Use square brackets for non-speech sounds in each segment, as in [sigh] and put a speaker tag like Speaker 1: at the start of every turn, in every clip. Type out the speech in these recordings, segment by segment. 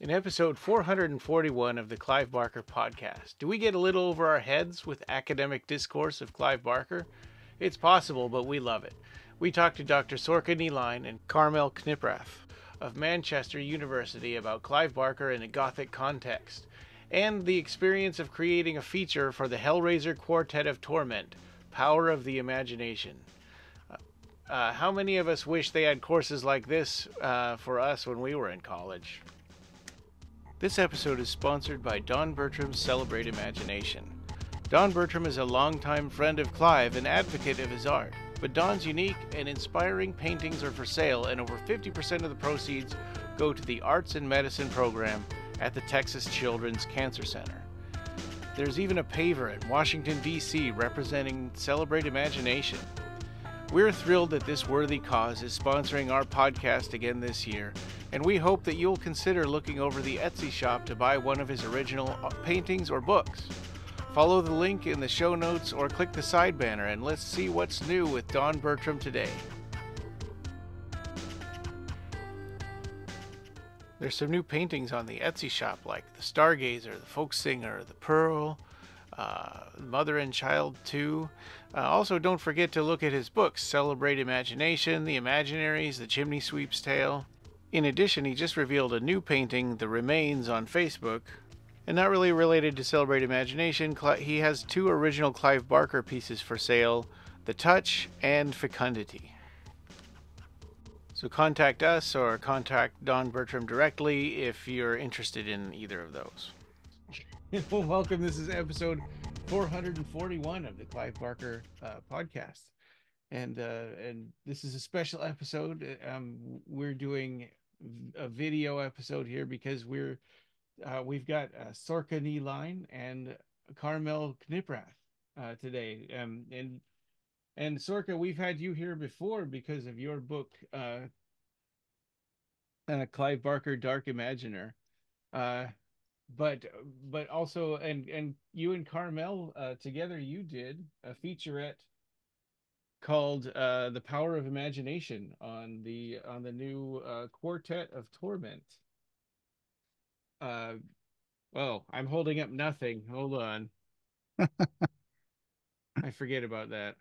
Speaker 1: In episode 441 of the Clive Barker podcast, do we get a little over our heads with academic discourse of Clive Barker? It's possible, but we love it. We talked to Dr. Sorcha Ni Fhlainn and Karmel Knipprath of Manchester University about Clive Barker in a Gothic context, and the experience of creating a feature for the Hellraiser Quartet of Torment, Power of the Imagination. Uh, how many of us wish they had courses like this uh, for us when we were in college? This episode is sponsored by Don Bertram's Celebrate Imagination. Don Bertram is a longtime friend of Clive and advocate of his art, but Don's unique and inspiring paintings are for sale, and over 50% of the proceeds go to the Arts and Medicine program at the Texas Children's Cancer Center. There's even a paver in Washington, D.C. representing Celebrate Imagination. We're thrilled that this worthy cause is sponsoring our podcast again this year, and we hope that you'll consider looking over the Etsy shop to buy one of his original paintings or books. Follow the link in the show notes or click the side banner and let's see what's new with Don Bertram today. There's some new paintings on the Etsy shop like the Stargazer, the Folk Singer, the Pearl, uh, Mother and Child 2. Uh, also, don't forget to look at his books Celebrate Imagination, The Imaginaries, The Chimney Sweep's Tale. In addition, he just revealed a new painting, The Remains, on Facebook. And not really related to Celebrate Imagination, he has two original Clive Barker pieces for sale The Touch and Fecundity. So contact us or contact Don Bertram directly if you're interested in either of those. [laughs] well, welcome. This is episode 441 of the Clive Barker uh, podcast, and uh, and this is a special episode. Um, we're doing a video episode here because we're uh, we've got uh, Sorcha Ni Fhlainn and Karmel Knipprath uh, today, um, and and Sorcha, we've had you here before because of your book, uh, uh Clive Barker, Dark Imaginer. Uh, but but also and and you and Karmel uh, together you did a featurette called uh, "The Power of Imagination" on the on the new uh, Quartet of Torment. Uh, well, I'm holding up nothing. Hold on. [laughs] I forget about that.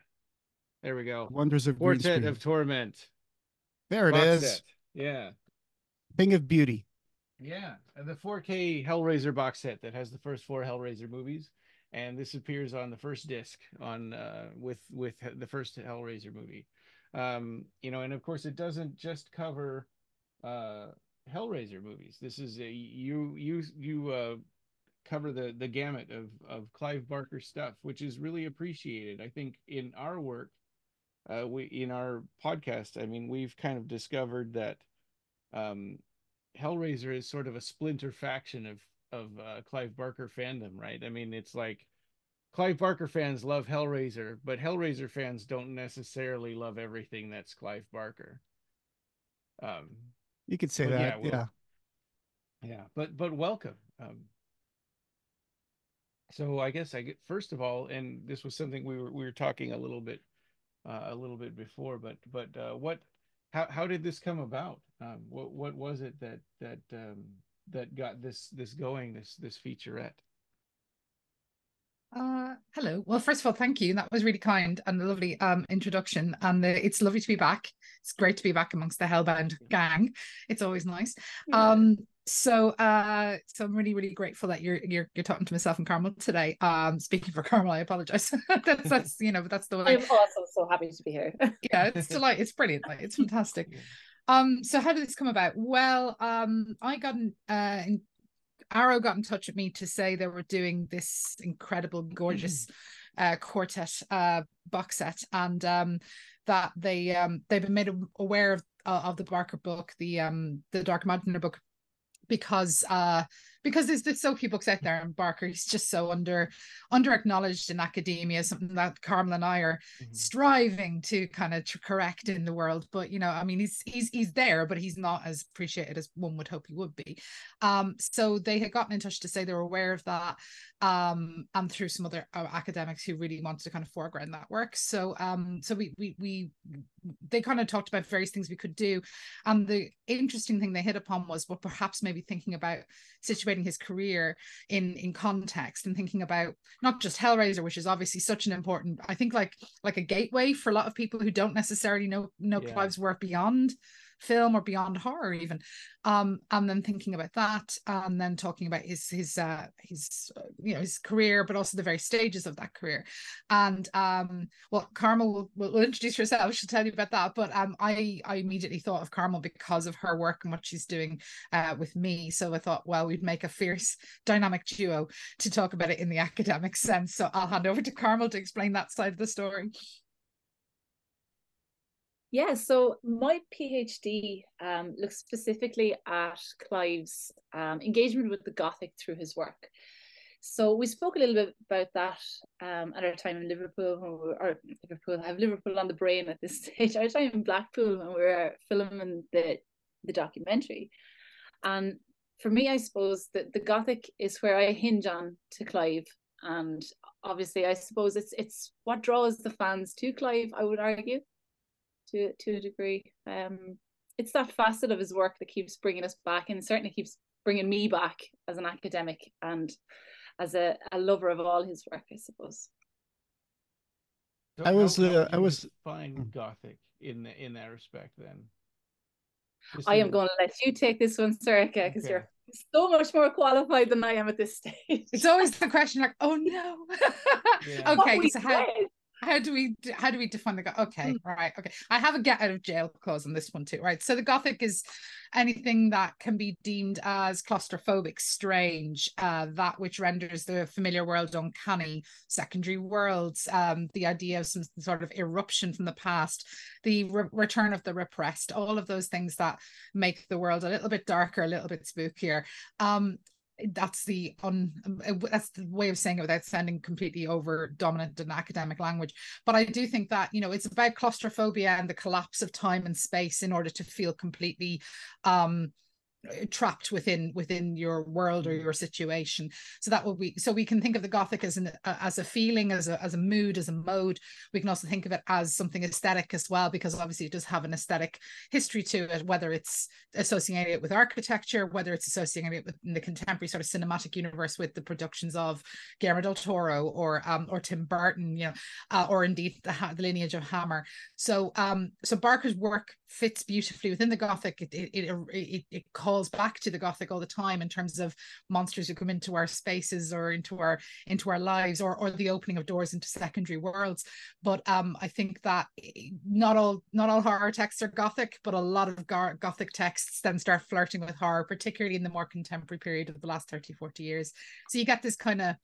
Speaker 1: There we go.
Speaker 2: Wonders of
Speaker 1: Quartet of Torment.
Speaker 2: There it Box is.
Speaker 1: Set. Yeah.
Speaker 2: Thing of beauty.
Speaker 1: Yeah, and the 4K Hellraiser box set that has the first four Hellraiser movies, and this appears on the first disc on uh, with with the first Hellraiser movie. Um, you know, and of course, it doesn't just cover uh, Hellraiser movies. This is a you you you uh, cover the the gamut of of Clive Barker stuff, which is really appreciated. I think in our work, uh, we in our podcast, I mean, we've kind of discovered that um, Hellraiser is sort of a splinter faction of of uh, Clive Barker fandom, right? I mean, it's like Clive Barker fans love Hellraiser, but Hellraiser fans don't necessarily love everything that's Clive Barker.
Speaker 2: Um, you could say that, yeah, well, yeah,
Speaker 1: yeah. But but welcome. Um, so I guess I get first of all, and this was something we were we were talking a little bit uh, a little bit before, but but uh, what how how did this come about? Um, what what was it that that um, that got this this going this this featurette?
Speaker 3: Uh, hello. Well, first of all, thank you. That was really kind and a lovely um, introduction. And uh, it's lovely to be back. It's great to be back amongst the Hellbound gang. It's always nice. Yeah. Um, so uh so i'm really really grateful that you're you're you're talking to myself and karmel today um speaking for [laughs] karmel i apologize [laughs] that's that's you know but that's the
Speaker 4: way i'm also so happy to be here
Speaker 3: yeah it's [laughs] delight it's brilliant like it's fantastic um so how did this come about? Well um i got an uh in, arrow got in touch with me to say they were doing this incredible gorgeous uh quartet uh box set. And um that they um they've been made aware of of the Barker book, the um the Dark Imaginer book because uh because there's, there's so few books out there and Barker he's just so under under acknowledged in academia something that Karmel and I are mm-hmm. striving to kind of to correct in the world but you know I mean he's he's he's there but he's not as appreciated as one would hope he would be um so they had gotten in touch to say they were aware of that um and through some other uh, academics who really wanted to kind of foreground that work so um so we we we they kind of talked about various things we could do and the interesting thing they hit upon was well perhaps maybe thinking about situating his career in in context and thinking about not just hellraiser which is obviously such an important i think like like a gateway for a lot of people who don't necessarily know know yeah. clive's work beyond film or beyond horror even um and then thinking about that and then talking about his his uh his uh, you know his career but also the very stages of that career. And um well karmel will, will introduce herself [laughs] she'll tell you about that but um i i immediately thought of karmel because of her work and what she's doing uh with me. So i thought well we'd make a fierce dynamic duo to talk about it in the [laughs] academic sense. So i'll hand over to karmel to explain that side of the story
Speaker 4: yeah, so my PhD um, looks specifically at Clive's um, engagement with the Gothic through his work. So we spoke a little bit about that um, at our time in Liverpool, or Liverpool, I have Liverpool on the brain at this [laughs] stage. Our time in Blackpool when we were filming the the documentary, and for me, I suppose that the Gothic is where I hinge on to Clive, and obviously, I suppose it's it's what draws the fans to Clive. I would argue to to a degree. Um, it's that facet of his work that keeps bringing us back, and certainly keeps bringing me back as an academic and as a, a lover of all his work, I suppose.
Speaker 2: So I was, how, how uh, I was
Speaker 1: fine. Gothic in in that respect. Then
Speaker 4: Just I am going to let you take this one, Sorcha, because okay. you're so much more qualified than I am at this [laughs] stage.
Speaker 3: It's always the question like, oh no. yeah. [laughs] okay, so how, how do we how do we define the gothic okay mm. right okay. I have a get out of jail clause on this one too right? So the gothic is anything that can be deemed as claustrophobic strange uh, that which renders the familiar world uncanny secondary worlds um, the idea of some sort of eruption from the past the re- return of the repressed all of those things that make the world a little bit darker a little bit spookier. Um, that's the uh, that's the way of saying it without sounding completely over dominant in academic language. But i do think that you know it's about claustrophobia and the collapse of time and space in order to feel completely um trapped within within your world or your situation. So that would be so we can think of the gothic as an as a feeling as a as a mood as a mode. We can also think of it as something aesthetic as well because obviously it does have an aesthetic history to it whether it's associated with architecture whether it's associated with in the contemporary sort of cinematic universe with the productions of Guillermo del Toro or um or Tim Burton you know uh, or indeed the, the lineage of Hammer. So um so Barker's work fits beautifully within the gothic. It it it, it, it calls back to the gothic all the time in terms of monsters who come into our spaces or into our into our lives or or the opening of doors into secondary worlds. But um i think that not all not all horror texts are gothic but a lot of gar- gothic texts then start flirting with horror particularly in the more contemporary period of the last 30 40 years. So you get this kind of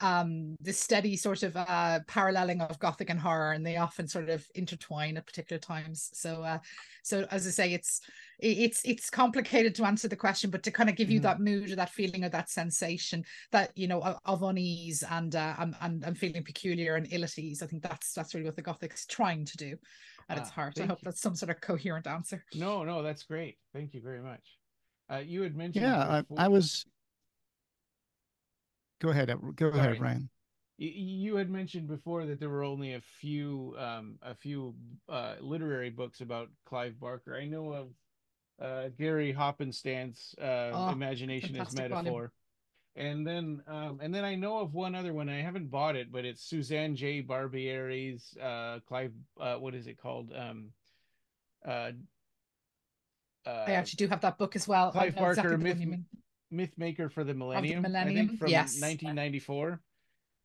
Speaker 3: um this steady sort of uh paralleling of gothic and horror and they often sort of intertwine at particular times. So uh so as i say it's it's it's complicated to answer the question but to kind of give you mm. that mood or that feeling or that sensation that you know of, of unease and uh and, and, and feeling peculiar and ill at ease i think that's that's really what the gothic's trying to do at ah, its heart. I hope you. that's some sort of coherent answer.
Speaker 1: No no that's great. Thank you very much. Uh you had mentioned
Speaker 2: yeah I, I was Go ahead. Go Sorry. ahead, Ryan.
Speaker 1: You had mentioned before that there were only a few, um, a few uh, literary books about Clive Barker. I know of uh, Gary Hoppenstand's uh, oh, "Imagination as Metaphor," and then, um, and then I know of one other one. I haven't bought it, but it's Suzanne J. Barbieri's uh, Clive. Uh, what is it called? Um, uh,
Speaker 3: I actually do have that book as well.
Speaker 1: Clive Barker, exactly Myth, myth maker for the millennium, the millennium? I think, from yes. 1994.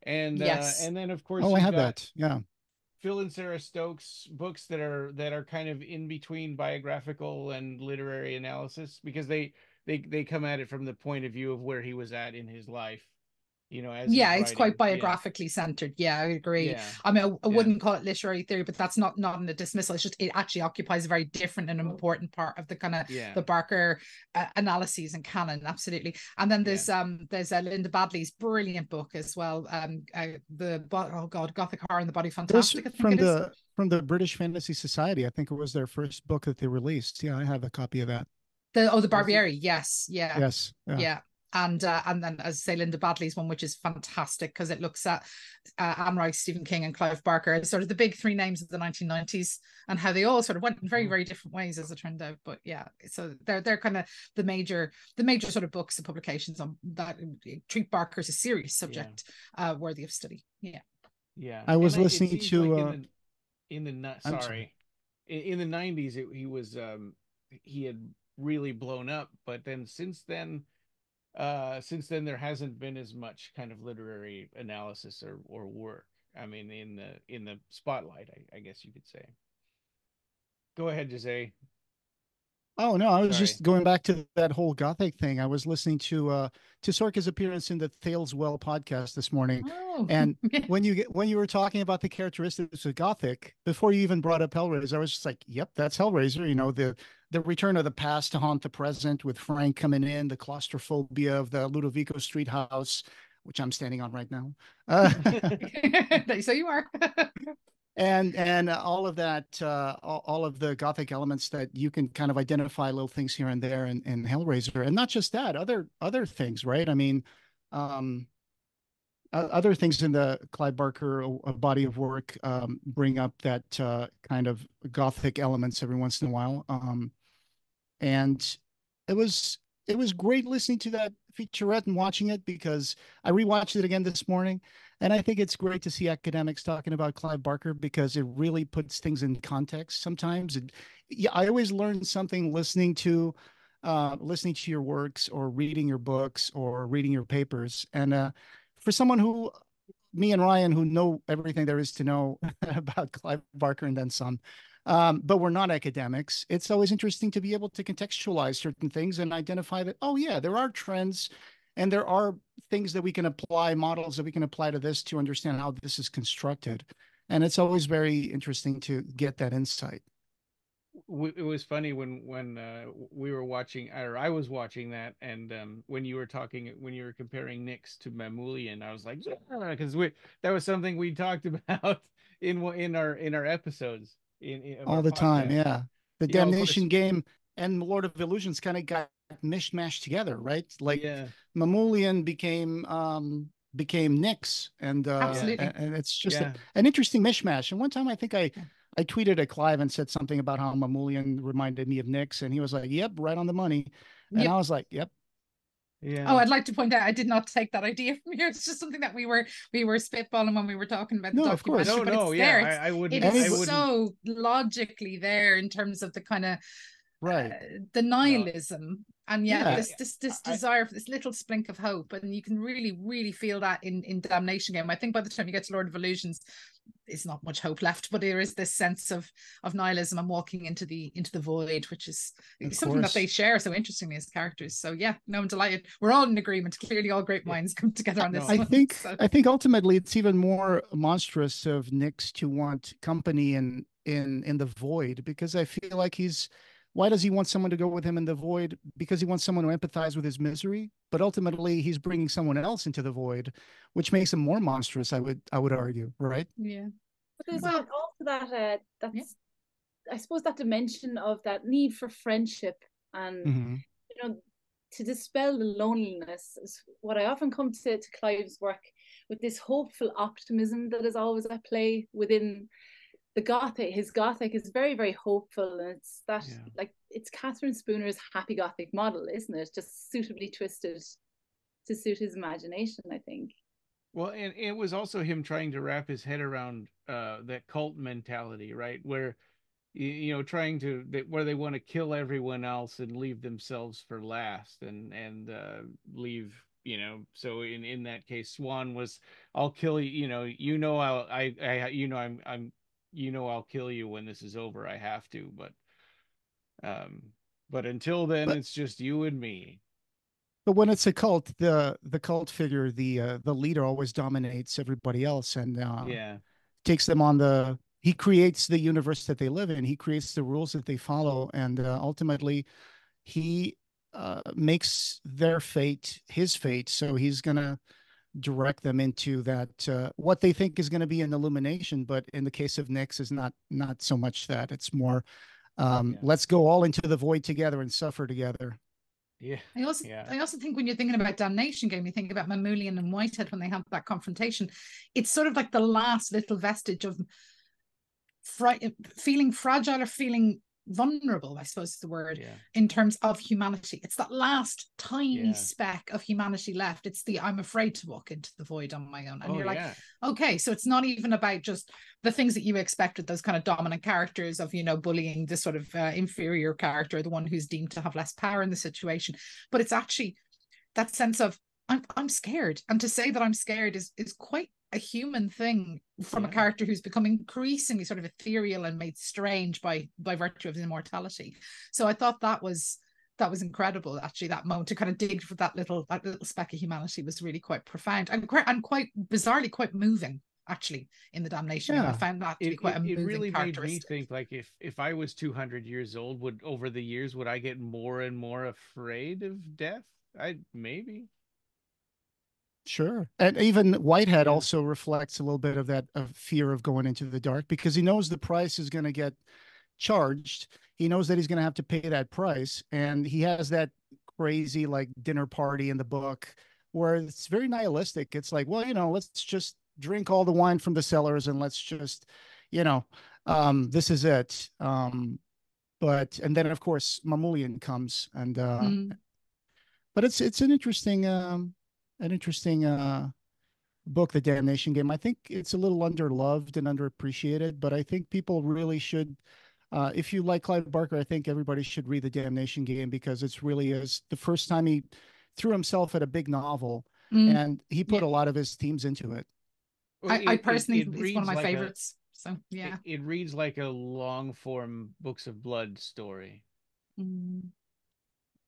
Speaker 1: And uh, yes. Uh, and then of course
Speaker 2: oh I have that yeah
Speaker 1: Phil and Sarah Stokes books that are that are kind of in between biographical and literary analysis because they they they come at it from the point of view of where he was at in his life you know as
Speaker 3: yeah it's quite biographically yeah. centered. Yeah i agree. Yeah. i mean i, I wouldn't yeah. call it literary theory but that's not not in the dismissal. It's just it actually occupies a very different and important part of the kind of yeah. the barker uh, analyses and canon absolutely. And then there's um there's uh, linda badley's brilliant book as well um uh, the oh god gothic horror and the body fantastic
Speaker 2: from the from the british fantasy society i think it was their first book that they released. Yeah i have a copy of that.
Speaker 3: The oh the barbieri yes yeah.
Speaker 2: Yes
Speaker 3: yeah. Yeah and uh, and then as I say Linda Badley's one which is fantastic because it looks at uh, Anne Rice, Stephen King and Clive Barker sort of the big three names of the 1990s and how they all sort of went in very mm. very different ways as it turned out but yeah so they're they're kind of the major the major sort of books and publications on that treat Barker as a serious subject yeah. uh worthy of study yeah
Speaker 1: yeah
Speaker 2: I was and listening to
Speaker 1: like uh, in the, in the sorry, sorry. In, in, the 90s it, he was um he had really blown up but then since then uh, since then there hasn't been as much kind of literary analysis or, or work. I mean, in the in the spotlight, I, I guess you could say. Go ahead, Jose.
Speaker 2: Oh no, I was Sorry. just going back to that whole gothic thing. I was listening to uh to Sorcha's appearance in the Thales Well podcast this morning. Oh. And [laughs] when you get when you were talking about the characteristics of gothic, before you even brought up Hellraiser, I was just like, Yep, that's Hellraiser, you know, the the return of the past to haunt the present with Frank coming in, the claustrophobia of the Lodovico Street house, which I'm standing on right now. Uh, [laughs] [laughs]
Speaker 3: so you are.
Speaker 2: And and all of that, uh, all, all, of the gothic elements that you can kind of identify little things here and there in, in Hellraiser, and not just that, other other things, right? I mean, um, other things in the clive Barker body of work um, bring up that uh, kind of gothic elements every once in a while. Um, and it was it was great listening to that featurette and watching it because I rewatched it again this morning, and I think it's great to see academics talking about Clive Barker because it really puts things in context. Sometimes, it, yeah, I always learn something listening to uh, listening to your works or reading your books or reading your papers. And uh, for someone who, me and Ryan, who know everything there is to know [laughs] about Clive Barker and then some, um, but we're not academics. It's always interesting to be able to contextualize certain things and identify that, oh, yeah, there are trends and there are things that we can apply, models that we can apply to this to understand how this is constructed. And it's always very interesting to get that insight.
Speaker 1: It was funny when when uh, we were watching, or I was watching that, and um, when you were talking, when you were comparing Nix to Mamoulian, I was like, because we that was something we talked [laughs] about in in our in our episodes in, in
Speaker 2: all the podcast. time. Yeah, the you Damnation know, game and Lord of Illusions kind of got mishmashed together, right? Like yeah. Mamoulian became um became Nix, and uh, Absolutely. and it's just yeah. a, an interesting mishmash. And one time, I think I. I tweeted at Clive and said something about how Mamoulian reminded me of Nix, and he was like, "Yep, right on the money." And yep. I was like, "Yep,
Speaker 3: yeah. Oh, I'd like to point out I did not take that idea from you. It's just something that we were we were spitballing when we were talking about
Speaker 2: the no, of course.
Speaker 1: No, no, yeah, I, I, wouldn't.
Speaker 3: It
Speaker 1: is
Speaker 3: so logically there in terms of the kind of
Speaker 2: right uh,
Speaker 3: the nihilism and yet yeah. this this this desire for this little splink of hope and you can really really feel that in in damnation game i think by the time you get to lord of illusions is not much hope left but there is this sense of of nihilism and walking into the into the void which is of something course. that they share so interestingly as characters so yeah no i'm delighted we're all in agreement clearly all great minds come together on this
Speaker 2: i one, think so. i think ultimately it's even more monstrous of nix to want company in in in the void because i feel like he's why does he want someone to go with him in the void because he wants someone to empathize with his misery but ultimately he's bringing someone else into the void which makes him more monstrous i would i would argue right
Speaker 3: yeah
Speaker 4: but there's well, also that uh that's yeah. i suppose that dimension of that need for friendship and mm-hmm. you know to dispel the loneliness is what i often come to to clive's work with this hopeful optimism that is always at play within the gothic his gothic is very very hopeful and it's that yeah. like it's catherine spooner's happy gothic model isn't it? Just suitably twisted to suit his imagination i think.
Speaker 1: Well and it was also him trying to wrap his head around uh that cult mentality right? Where you know trying to where they want to kill everyone else and leave themselves for last and and uh leave you know so in in that case swann was i'll kill you you know you know i'll i i you know i'm i'm you know I'll kill you when this is over. I have to, but um but until then but, it's just you and me.
Speaker 2: But when it's a cult, the the cult figure, the uh, the leader always dominates everybody else and uh,
Speaker 1: yeah.
Speaker 2: takes them on the. He creates the universe that they live in. He creates the rules that they follow, and uh, ultimately, he uh, makes their fate his fate. So he's gonna direct them into that uh, what they think is going to be an illumination. But in the case of Nix, is not not so much that. It's more, um,
Speaker 1: Yeah.
Speaker 2: let's go all into the void together and suffer together.
Speaker 1: Yeah.
Speaker 3: I also
Speaker 1: Yeah.
Speaker 3: I also think when you're thinking about Damnation Game, you think about Mamoulian and Whitehead when they have that confrontation. It's sort of like the last little vestige of fri- feeling fragile or feeling vulnerable, I suppose is the word,
Speaker 1: Yeah.
Speaker 3: in terms of humanity. It's that last tiny
Speaker 1: Yeah.
Speaker 3: speck of humanity left. It's the I'm afraid to walk into the void on my own. And
Speaker 1: oh,
Speaker 3: you're like,
Speaker 1: yeah.
Speaker 3: okay so it's not even about just the things that you expect with those kind of dominant characters of you know bullying this sort of uh, inferior character the one who's deemed to have less power in the situation but it's actually that sense of i'm i'm scared and to say that i'm scared is is quite a human thing from a character who's become increasingly sort of ethereal and made strange by by virtue of his immortality. So i thought that was that was incredible actually that moment to kind of dig for that little that little speck of humanity was really quite profound and quite and quite bizarrely quite moving actually in the damnation. I found that to be quite
Speaker 1: it,
Speaker 3: a
Speaker 1: it really made me think like if if I was 200 years old would over the years would I get more and more afraid of death? I maybe.
Speaker 2: Sure. And even Whitehead
Speaker 1: Yeah.
Speaker 2: also reflects a little bit of that of fear of going into the dark because he knows the price is going to get charged. He knows that he's going to have to pay that price. And he has that crazy like dinner party in the book where it's very nihilistic. It's like, well, you know, let's just drink all the wine from the cellars and let's just, you know, um, this is it. Um, but and then of course Mamoulian comes and uh
Speaker 3: Mm.
Speaker 2: but it's it's an interesting um an interesting uh book the damnation game i think it's a little underloved and underappreciated but i think people really should uh if you like clive barker i think everybody should read the damnation game because it's really is the first time he threw himself at a big novel
Speaker 3: Mm.
Speaker 2: and he put a lot of his themes into it
Speaker 1: Well,
Speaker 3: I, I
Speaker 1: it- it-
Speaker 3: personally
Speaker 1: it
Speaker 3: it's one of my
Speaker 1: like a-
Speaker 3: favorites so yeah
Speaker 1: It, it reads like a long form Books of Blood story.
Speaker 3: Mm.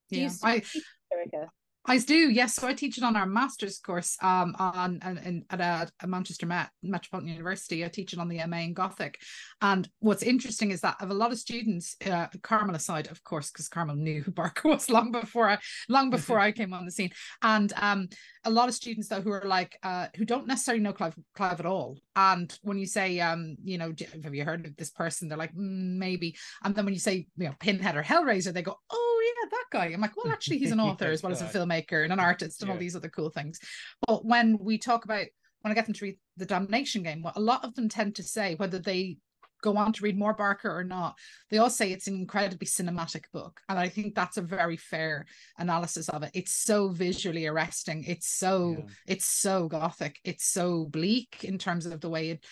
Speaker 4: Do you
Speaker 3: yeah i
Speaker 4: teach, Erica?
Speaker 3: I do, yes. So I teach it on our master's course um, on and, and at a, a Manchester Met, Metropolitan University. I teach it on the MA in Gothic. And what's interesting is that of a lot of students, uh, Karmel aside, of course, because Karmel knew who Barker [laughs] was long before I long [laughs] before I came on the scene. And um, a lot of students though who are like uh, who don't necessarily know Clive, Clive at all. And when you say, um, you know, have you heard of this person? They're like, "Mm, maybe. And then when you say, you know, Pinhead or Hellraiser, they go, oh yeah, that guy. I'm like, well, actually, he's an [laughs] author as well as a filmmaker and an artist and all these other cool things. But when we talk about when I get them to read the Damnation Game, what a lot of them tend to say, whether they go on to read more Barker or not, they all say it's an incredibly cinematic book. And I think that's a very fair analysis of it. It's so visually arresting. It's so
Speaker 1: Yeah.
Speaker 3: it's so gothic. It's so bleak in terms of the way it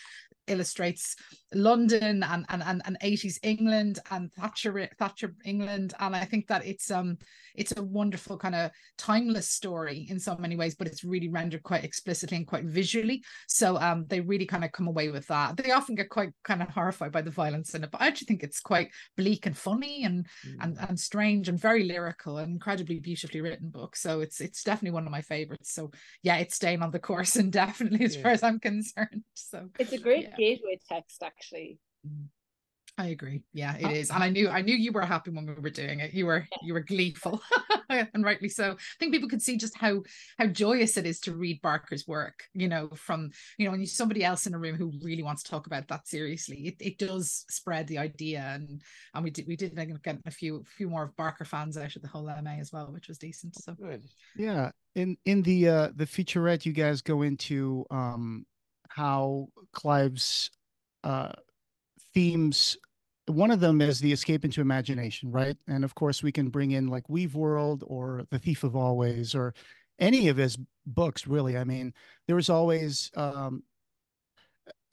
Speaker 3: illustrates London and and and, and 80s England and Thatcher Thatcher England. And I think that it's um it's a wonderful kind of timeless story in so many ways, but it's really rendered quite explicitly and quite visually. So um they really kind of come away with that. They often get quite kind of horrified by the violence in it, but I actually think it's quite bleak and funny and and
Speaker 1: Mm.
Speaker 3: and strange and very lyrical and incredibly beautifully written book. So it's it's definitely one of my favorites. So yeah, it's staying on the course [laughs] and definitely as
Speaker 1: Yeah.
Speaker 3: far as I'm concerned. So
Speaker 4: It's a great
Speaker 3: Yeah.
Speaker 4: gateway text, actually.
Speaker 3: I agree. Yeah, it
Speaker 2: Oh.
Speaker 3: And I knew I knew you were happy when we were doing it. You were you were gleeful. [laughs] and rightly so. I think people could see just how how joyous it is to read Barker's work, you know, from you know, when you somebody else in a room who really wants to talk about that seriously. It, it does spread the idea and and we did we did get a few few more of Barker fans out of the whole MA as well, which was decent. So
Speaker 1: Good.
Speaker 2: Yeah, in in the uh the featurette, you guys go into um how Clive's uh themes. One of them is the escape into imagination, right? And of course, we can bring in like Weaveworld or The Thief of Always or any of his books, really. I mean, there's always um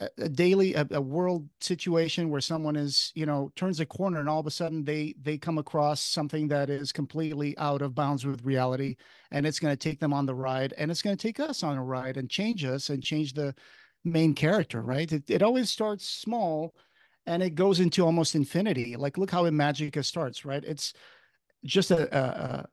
Speaker 2: a, a daily a, a world situation where someone is you know turns a corner and all of a sudden they they come across something that is completely out of bounds with reality and it's going to take them on the ride and it's going to take us on a ride and change us and change the main character right? It, it always starts small and it goes into almost infinity. Like look how Imajica starts right? It's just a, a,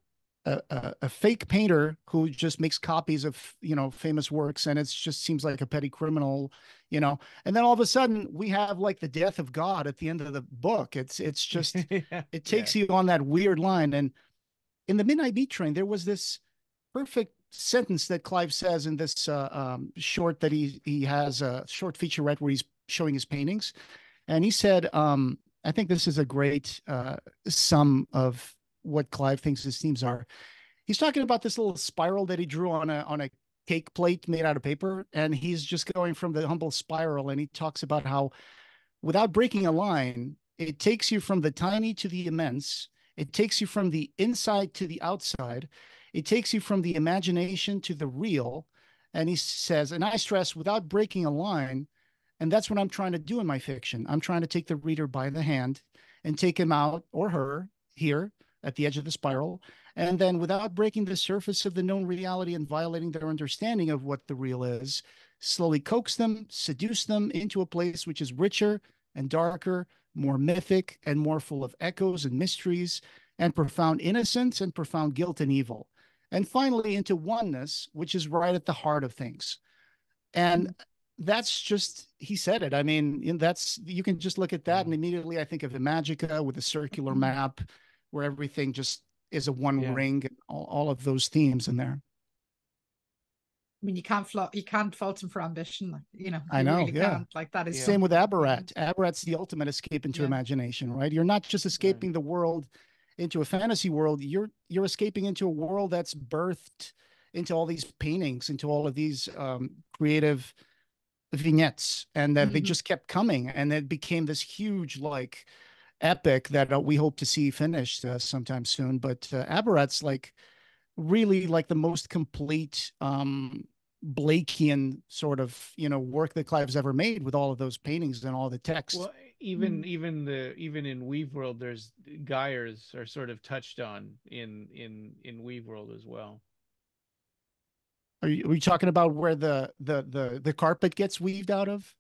Speaker 2: a a, fake painter who just makes copies of you know famous works and it just seems like a petty criminal you know? And then all of a sudden we have like the death of god at the end of the book. It's it's [laughs] just yeah. it takes yeah. you on that weird line. And in the midnight meat train there was this perfect sentence that clive says in this uh, um, short that he he has a short featurette where he's showing his paintings and he said um, i think this is a great uh, sum of what Clive thinks his themes are. He's talking about this little spiral that he drew on a on a cake plate made out of paper, and he's just going from the humble spiral, and he talks about how, without breaking a line, it takes you from the tiny to the immense. It takes you from the inside to the outside. It takes you from the imagination to the real. And he says, and I stress without breaking a line, and that's what I'm trying to do in my fiction. I'm trying to take the reader by the hand and take him out or her here at the edge of the spiral, and then without breaking the surface of the known reality and violating their understanding of what the real is, slowly coax them, seduce them into a place which is richer and darker, more mythic and more full of echoes and mysteries and profound innocence and profound guilt and evil. And finally, into oneness, which is right at the heart of things. And mm-hmm. that's just he said it i mean that's you can just look at that and immediately i think of Imajica with a circular mm-hmm. map where everything just is a one yeah. ring all, all of those themes in there
Speaker 3: I mean, you can't fault you can't fault him for ambition, like you know.
Speaker 2: I know,
Speaker 3: really
Speaker 2: yeah.
Speaker 3: Can't. Like that is
Speaker 2: yeah. same with Abarat. Abarat's the ultimate escape into yeah. imagination, right? You're not just escaping right. the world into a fantasy world. You're you're escaping into a world that's birthed into all these paintings, into all of these um, creative vignettes, and that mm-hmm. they just kept coming, and it became this huge like epic that uh, we hope to see finished uh, sometime soon. But uh, Abarat's like really like the most complete um Blakean sort of you know work that Clive's ever made with all of those paintings and all the text.
Speaker 1: Well, even mm. even the even in Weaveworld, there's Gyres are sort of touched on in in in Weaveworld as well.
Speaker 2: Are you, are you talking about where the the the the carpet gets weaved out of?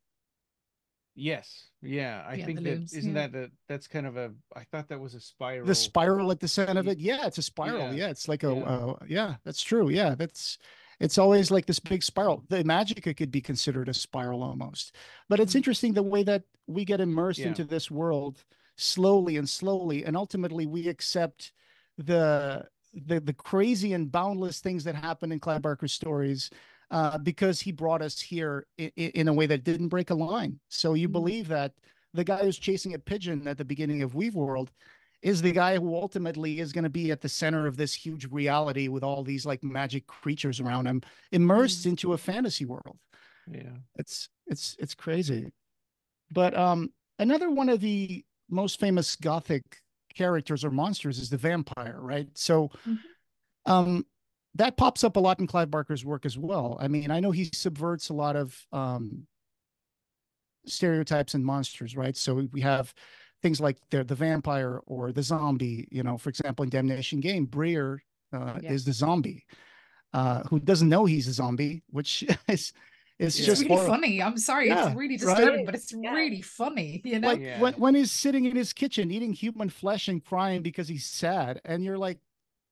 Speaker 1: Yes. Yeah. I yeah, think that looms, isn't yeah. that a, that's kind of a I thought that was a spiral.
Speaker 2: The spiral at the center of it. Yeah, it's a spiral. Yeah, yeah it's like a yeah. yeah, that's true. Yeah, that's it's always like this big spiral. The Imajica could be considered a spiral almost. But it's mm-hmm. interesting the way that we get immersed into this world slowly and slowly and ultimately we accept the the the crazy and boundless things that happen in Clive Barker's stories uh, because he brought us here in, in, a way that didn't break a line. So you mm-hmm. believe that the guy who's chasing a pigeon at the beginning of Weaveworld is the guy who ultimately is going to be at the center of this huge reality with all these like magic creatures around him, immersed mm-hmm. into a fantasy world.
Speaker 1: Yeah,
Speaker 2: it's it's it's crazy. But um, another one of the most famous Gothic characters or monsters is the vampire, right? So, mm-hmm. um, that pops up a lot in Clive Barker's work as well. I mean, I know he subverts a lot of um, stereotypes and monsters, right? So we have things like the the vampire or the zombie. You know, for example, in Damnation Game, Breer uh, yeah. is the zombie uh, who doesn't know he's a zombie, which [laughs] is. It's
Speaker 3: yeah.
Speaker 2: just
Speaker 3: really horrible. funny. I'm sorry, yeah, it's really disturbing, right? but it's yeah. really funny. You know,
Speaker 2: like when when he's sitting in his kitchen eating human flesh and crying because he's sad, and you're like,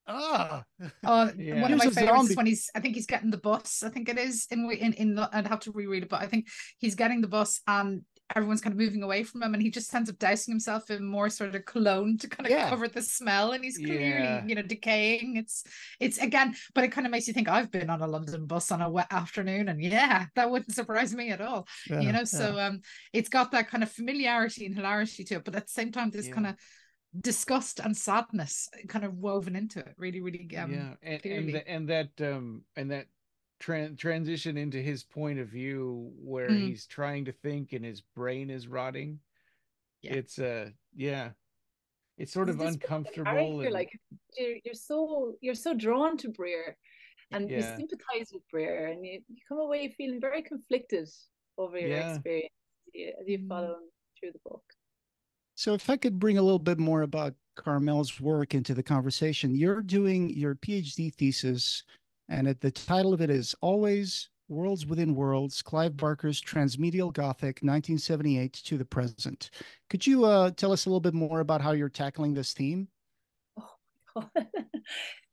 Speaker 2: Ah,
Speaker 3: uh, [laughs] yeah. one of my favorites is when he's. I think he's getting the bus. I think it is in in in. The, I'd have to reread it, but I think he's getting the bus, and everyone's kind of moving away from him, and he just ends up dousing himself in more sort of cologne to kind of yeah. cover the smell, and he's clearly yeah. you know decaying. It's it's again, but it kind of makes you think I've been on a London bus on a wet afternoon, and yeah, [laughs] that wouldn't surprise me at all. you know, so um, it's got that kind of familiarity and hilarity to it, but at the same time, this kind of disgust and sadness kind of woven into it really really um,
Speaker 1: yeah and and, the, and, that um and that tra- transition into his point of view where mm. he's trying to think and his brain is rotting yeah. it's uh yeah it's sort of uncomfortable
Speaker 4: and... like you're, you're so you're so drawn to Breer and yeah. you sympathize with Breer and you, you come away feeling very conflicted over your yeah. experience as you mm. follow him through the book
Speaker 2: so, if I could bring a little bit more about Karmel's work into the conversation, you're doing your PhD thesis, and it, the title of it is Always Worlds Within Worlds Clive Barker's Transmedial Gothic, 1978 to the Present. Could you uh, tell us a little bit more about how you're tackling this theme?
Speaker 4: Oh my God. [laughs]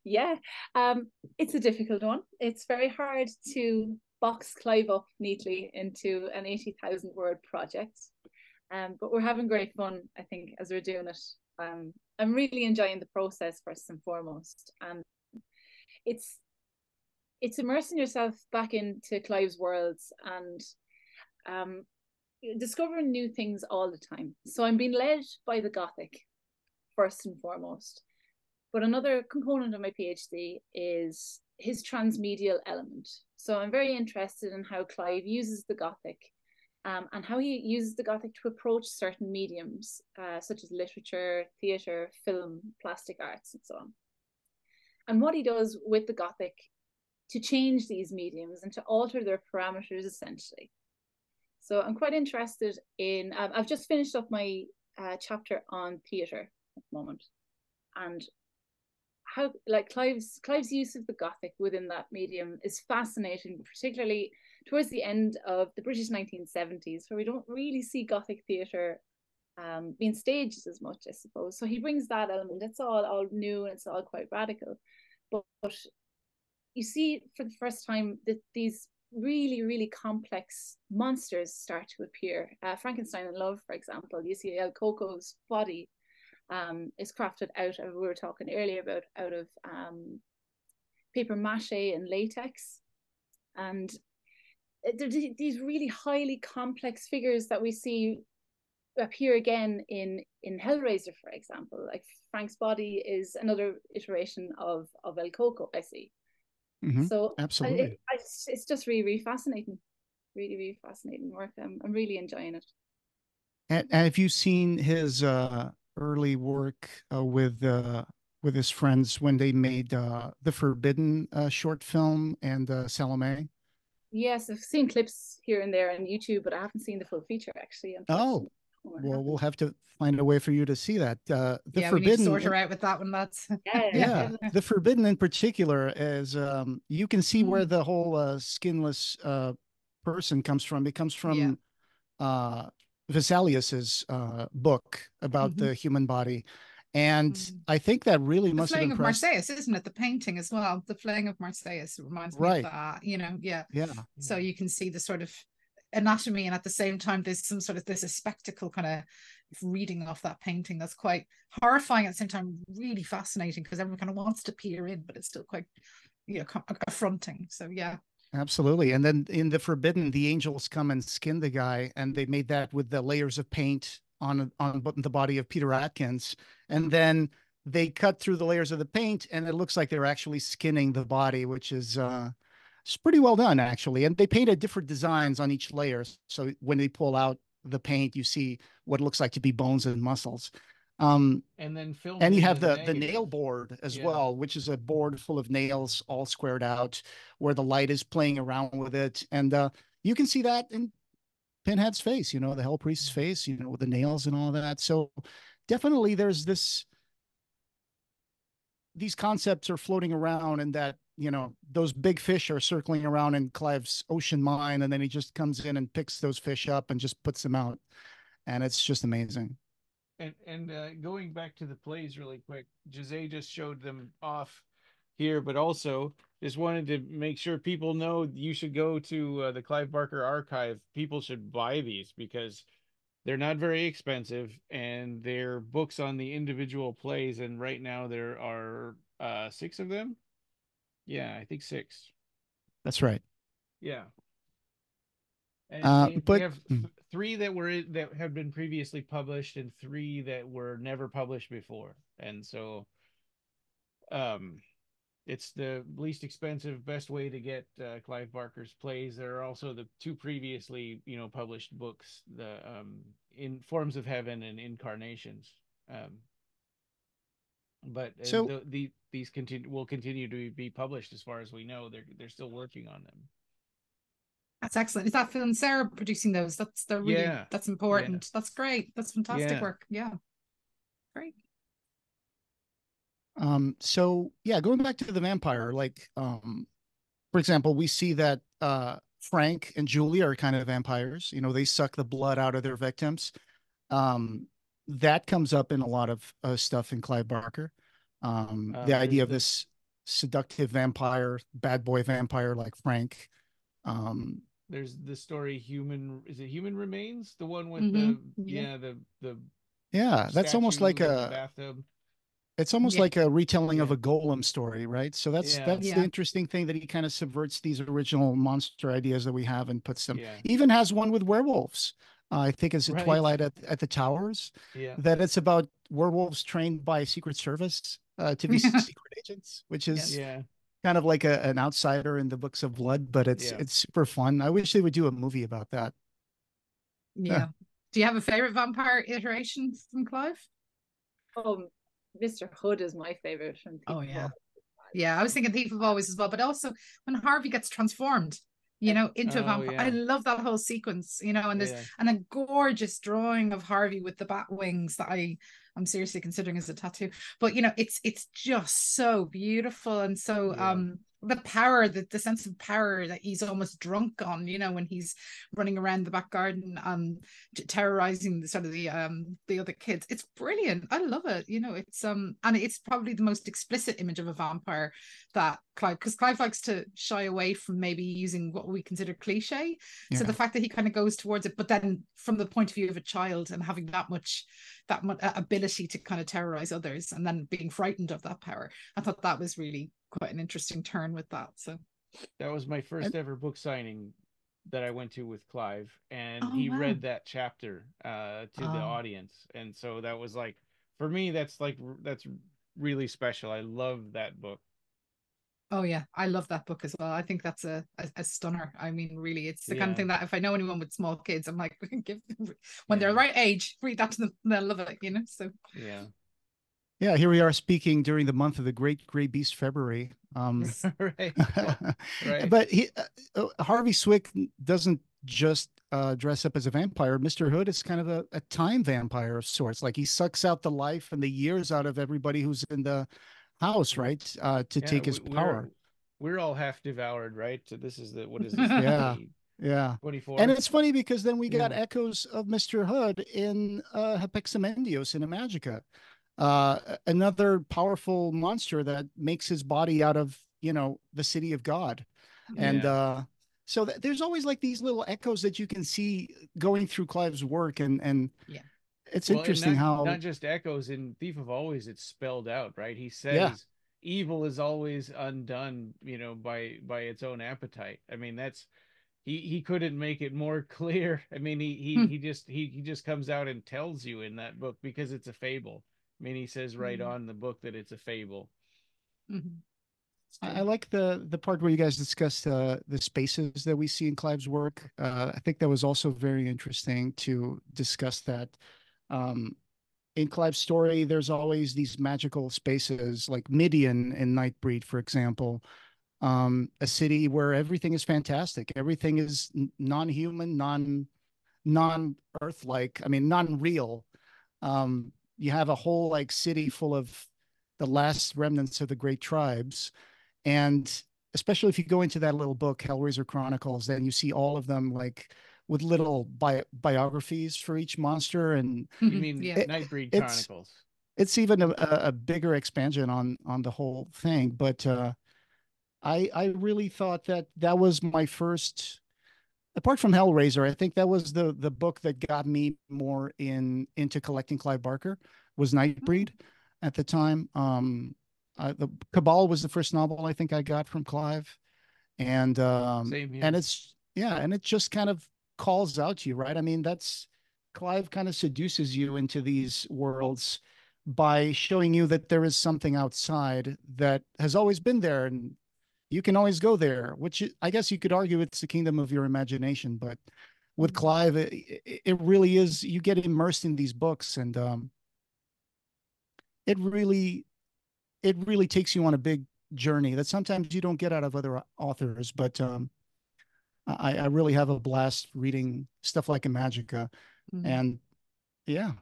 Speaker 4: Yeah, um, it's a difficult one. It's very hard to box Clive up neatly into an 80,000 word project. Um, but we're having great fun, I think, as we're doing it. Um, I'm really enjoying the process first and foremost. And it's it's immersing yourself back into Clive's worlds and um, discovering new things all the time. So I'm being led by the Gothic first and foremost. But another component of my PhD is his transmedial element. So I'm very interested in how Clive uses the Gothic um, and how he uses the Gothic to approach certain mediums, uh, such as literature, theatre, film, plastic arts, and so on. And what he does with the Gothic to change these mediums and to alter their parameters essentially. So I'm quite interested in, um, I've just finished up my uh, chapter on theatre at the moment. And how like Clive's Clive's use of the Gothic within that medium is fascinating, particularly towards the end of the British 1970s, where we don't really see Gothic theatre um, being staged as much, I suppose. So he brings that element. It's all all new and it's all quite radical, but, but you see for the first time that these really really complex monsters start to appear. Uh, Frankenstein in Love, for example, you see El Coco's body um, is crafted out of we were talking earlier about out of um, paper mache and latex and these really highly complex figures that we see appear again in in Hellraiser, for example. Like Frank's body is another iteration of of El Coco. I see.
Speaker 2: Mm-hmm.
Speaker 4: So
Speaker 2: absolutely,
Speaker 4: it, it's just really really fascinating, really really fascinating work. I'm I'm really enjoying it.
Speaker 2: And, and have you seen his uh, early work uh, with uh, with his friends when they made uh, the Forbidden uh, short film and uh, Salome?
Speaker 4: Yes, I've seen clips here and there on YouTube, but I haven't seen the full feature actually.
Speaker 2: Oh, well, we'll have to find a way for you to see that. Uh,
Speaker 3: the yeah, Forbidden, we need to sort her out with that one. That's [laughs]
Speaker 4: yeah,
Speaker 2: yeah. the Forbidden in particular is um, you can see mm. where the whole uh, skinless uh, person comes from. It comes from yeah. uh, Vesalius's uh, book about mm-hmm. the human body. And mm-hmm. I think that really
Speaker 3: the
Speaker 2: must
Speaker 3: have
Speaker 2: impressed...
Speaker 3: of Marsyas, isn't it? The painting as well. The flaying of Marsyas reminds
Speaker 2: right.
Speaker 3: me of that. You know, yeah.
Speaker 2: Yeah.
Speaker 3: So you can see the sort of anatomy, and at the same time, there's some sort of there's a spectacle kind of reading off that painting that's quite horrifying at the same time, really fascinating because everyone kind of wants to peer in, but it's still quite you know affronting. So yeah.
Speaker 2: Absolutely. And then in the Forbidden, the angels come and skin the guy, and they made that with the layers of paint on on the body of Peter Atkins, and then they cut through the layers of the paint, and it looks like they're actually skinning the body, which is uh, it's pretty well done actually. And they painted different designs on each layer, so when they pull out the paint, you see what looks like to be bones and muscles. Um,
Speaker 1: and then film.
Speaker 2: And you have the the nail board as yeah. well, which is a board full of nails all squared out, where the light is playing around with it, and uh, you can see that in Pinhead's face. You know, the Hell Priest's face. You know, with the nails and all that. So definitely, there's this. These concepts are floating around, and that you know those big fish are circling around in Clive's ocean mine, and then he just comes in and picks those fish up and just puts them out, and it's just amazing.
Speaker 1: And and uh, going back to the plays really quick, Jose just showed them off here, but also just wanted to make sure people know you should go to uh, the Clive Barker archive. People should buy these because they're not very expensive and they're books on the individual plays. And right now there are uh, six of them. Yeah, I think six.
Speaker 2: That's right.
Speaker 1: Yeah.
Speaker 2: And uh, but
Speaker 1: they have hmm. th- three that were that have been previously published and three that were never published before, and so, um, it's the least expensive, best way to get uh, Clive Barker's plays. There are also the two previously, you know, published books, the um, in Forms of Heaven and Incarnations. Um, but
Speaker 2: so
Speaker 1: the, the these continue will continue to be published as far as we know. They're they're still working on them.
Speaker 3: That's excellent. Is that Phil and Sarah producing those? That's they're really
Speaker 1: yeah.
Speaker 3: that's important. Yeah. That's great. That's fantastic yeah. work. Yeah. Great.
Speaker 2: Um, so yeah, going back to the vampire, like um, for example, we see that uh Frank and Julie are kind of vampires. You know, they suck the blood out of their victims. Um, that comes up in a lot of uh, stuff in Clive Barker. Um, uh, the idea of this seductive vampire, bad boy vampire like Frank. Um,
Speaker 1: There's the story human is it human remains? The one with
Speaker 3: Mhm.
Speaker 1: the
Speaker 3: Yeah.
Speaker 1: yeah, the the
Speaker 2: yeah, that's almost like a
Speaker 1: bathtub.
Speaker 2: it's almost
Speaker 3: Yeah.
Speaker 2: like a retelling of a golem story, right? So that's
Speaker 1: Yeah.
Speaker 2: that's
Speaker 3: Yeah.
Speaker 2: the interesting thing that he kind of subverts these original monster ideas that we have and puts them.
Speaker 1: Yeah.
Speaker 2: Even has one with werewolves. Uh, I think it's a
Speaker 1: Right.
Speaker 2: Twilight at at the Towers.
Speaker 1: Yeah.
Speaker 2: that it's about werewolves trained by Secret Service uh, to be [laughs] secret agents, which is
Speaker 1: Yeah.
Speaker 2: kind of like a, an outsider in the books of blood, but it's
Speaker 1: Yeah.
Speaker 2: it's super fun. I wish they would do a movie about that.
Speaker 3: Yeah. Do you have a favorite vampire iteration from Clive?
Speaker 4: Oh, Mr. Hood is my favorite. From
Speaker 3: Oh, yeah. Yeah, I was thinking Thief of Always as well, but also when Harvey gets transformed, you know, into a
Speaker 1: Oh,
Speaker 3: vampire. I love that whole sequence, you know, and there's
Speaker 1: Yeah.
Speaker 3: and a gorgeous drawing of Harvey with the bat wings that I I'm seriously considering as a tattoo. But you know, it's it's just so beautiful and so
Speaker 1: Yeah.
Speaker 3: um the power, the, the sense of power that he's almost drunk on, you know, when he's running around the back garden, um, terrorizing the sort of the um the other kids. It's brilliant. I love it. You know, it's um and it's probably the most explicit image of a vampire that Clive, because Clive likes to shy away from maybe using what we consider cliche. So the fact that he kind of goes towards it, but then from the point of view of a child and having that much that much ability to kind of terrorize others and then being frightened of that power, I thought that was really quite an interesting turn with that. So
Speaker 1: That was my first ever book signing that I went to with Clive, and
Speaker 3: Oh,
Speaker 1: he
Speaker 3: wow.
Speaker 1: read that chapter uh, to the
Speaker 3: Oh.
Speaker 1: audience, and so that was like for me, that's like that's really special. I love that book.
Speaker 3: Oh yeah, I love that book as well. I think that's a a, a stunner. I mean, really, it's the kind of thing that if I know anyone with small kids, I'm like, [laughs] give when they're the right age, read that to them. They'll love it, you know. So
Speaker 1: Yeah,
Speaker 2: Yeah, here we are speaking during the month of the Great Gray Beast February. Um, [laughs]
Speaker 1: right. [laughs] Right. [laughs]
Speaker 2: But he, uh, uh, Harvey Swick doesn't just uh, dress up as a vampire. Mister Hood is kind of a, a time vampire of sorts. Like he sucks out the life and the years out of everybody who's in the house, right? Uh, to
Speaker 1: Yeah,
Speaker 2: take his
Speaker 1: we-
Speaker 2: power.
Speaker 1: We're, we're all half devoured, right? So this is the what is this?
Speaker 2: Yeah. Yeah.
Speaker 1: twenty four.
Speaker 2: And it's funny because then we got
Speaker 1: Yeah.
Speaker 2: echoes of Mr. Hood in uh, Hapexamendios in Imajica, uh, another powerful monster that makes his body out of, you know, the city of God. And
Speaker 1: Yeah.
Speaker 2: uh, so th- there's always like these little echoes that you can see going through Clive's work. And, and
Speaker 3: Yeah.
Speaker 2: it's
Speaker 1: Well,
Speaker 2: interesting
Speaker 1: not,
Speaker 2: how,
Speaker 1: not just echoes in Thief of Always, it's spelled out, right? He says
Speaker 2: Yeah.
Speaker 1: evil is always undone, you know, by by its own appetite. I mean, that's he he couldn't make it more [laughs] clear. I mean, he he
Speaker 3: Hmm.
Speaker 1: he just he he just comes out and tells you in that book because it's a fable. I mean, he says right
Speaker 3: Mhm.
Speaker 1: on the book that it's a fable.
Speaker 3: Mhm.
Speaker 2: I, I like the the part where you guys discussed uh, the spaces that we see in Clive's work. Uh, I think that was also very interesting to discuss that. Um, in Clive's story, there's always these magical spaces like Midian in Nightbreed, for example, um, a city where everything is fantastic. Everything is non-human, non non-earth-like. I mean, non-real. Um, you have a whole like city full of the last remnants of the great tribes and especially if you go into that little book hellraiser chronicles then you see all of them like with little bi- biographies for each monster and
Speaker 1: You
Speaker 3: Mhm.
Speaker 1: mean
Speaker 3: yeah.
Speaker 2: It-
Speaker 1: Nightbreed
Speaker 2: it's-
Speaker 1: Chronicles?
Speaker 2: it's even a, a a bigger expansion on on the whole thing but uh i i really thought that that was my first apart from hellraiser i think that was the the book that got me more in into collecting clive barker was nightbreed at the time. Um the cabal was the first novel i think i got from clive. And um
Speaker 1: Same
Speaker 2: and it's yeah and it just kind of calls out to you right? I mean that's clive kind of seduces you into these worlds by showing you that there is something outside that has always been there and you can always go there which i- guess you could argue it's the kingdom of your imagination but with
Speaker 3: Mhm.
Speaker 2: clive it, it- really is you get immersed in these books and um it really it really takes you on a big journey that sometimes you don't get out of other authors but um i i really have a blast reading stuff like Imajica
Speaker 3: Mhm.
Speaker 2: and yeah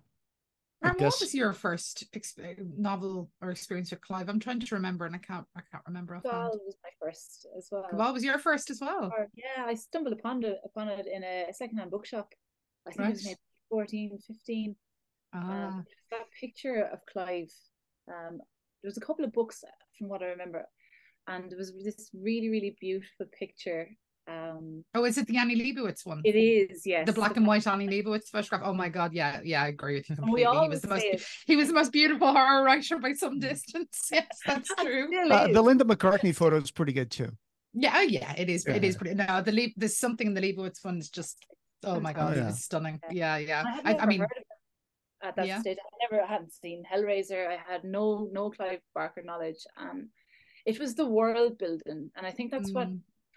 Speaker 2: Guess-
Speaker 3: what was your first ex- uh, novel or experience with Clive? I'm trying to remember, and I can't. I can't remember.
Speaker 4: Cabal was my first as well.
Speaker 3: Cabal was your first as well.
Speaker 4: Or, yeah, I stumbled upon it upon it in a secondhand bookshop. I think it was maybe 14, 15.
Speaker 3: Ah,
Speaker 4: Um, that picture of Clive. Um, there was a couple of books from what I remember. and it was this really really beautiful picture. Um,
Speaker 3: oh, is it the Annie Leibovitz one?
Speaker 4: It is, yes.
Speaker 3: The black and white Annie Leibovitz photograph. Oh my god, yeah, yeah, I agree with you completely. he was the most
Speaker 4: it.
Speaker 3: he was the most beautiful horror writer by some distance. [laughs] Yes, that's true.
Speaker 2: Uh, the Linda McCartney photo is pretty good too.
Speaker 3: Yeah, oh yeah, it is. Yeah. It is pretty. No, the Le- there's something in the Leibovitz one is just. Oh my god, oh, yeah. it was stunning. Yeah, yeah.
Speaker 4: I, I, I mean, at that yeah. stage, I never hadn't seen Hellraiser. I had no no Clive Barker knowledge, and it was the world building, and I think that's mm. what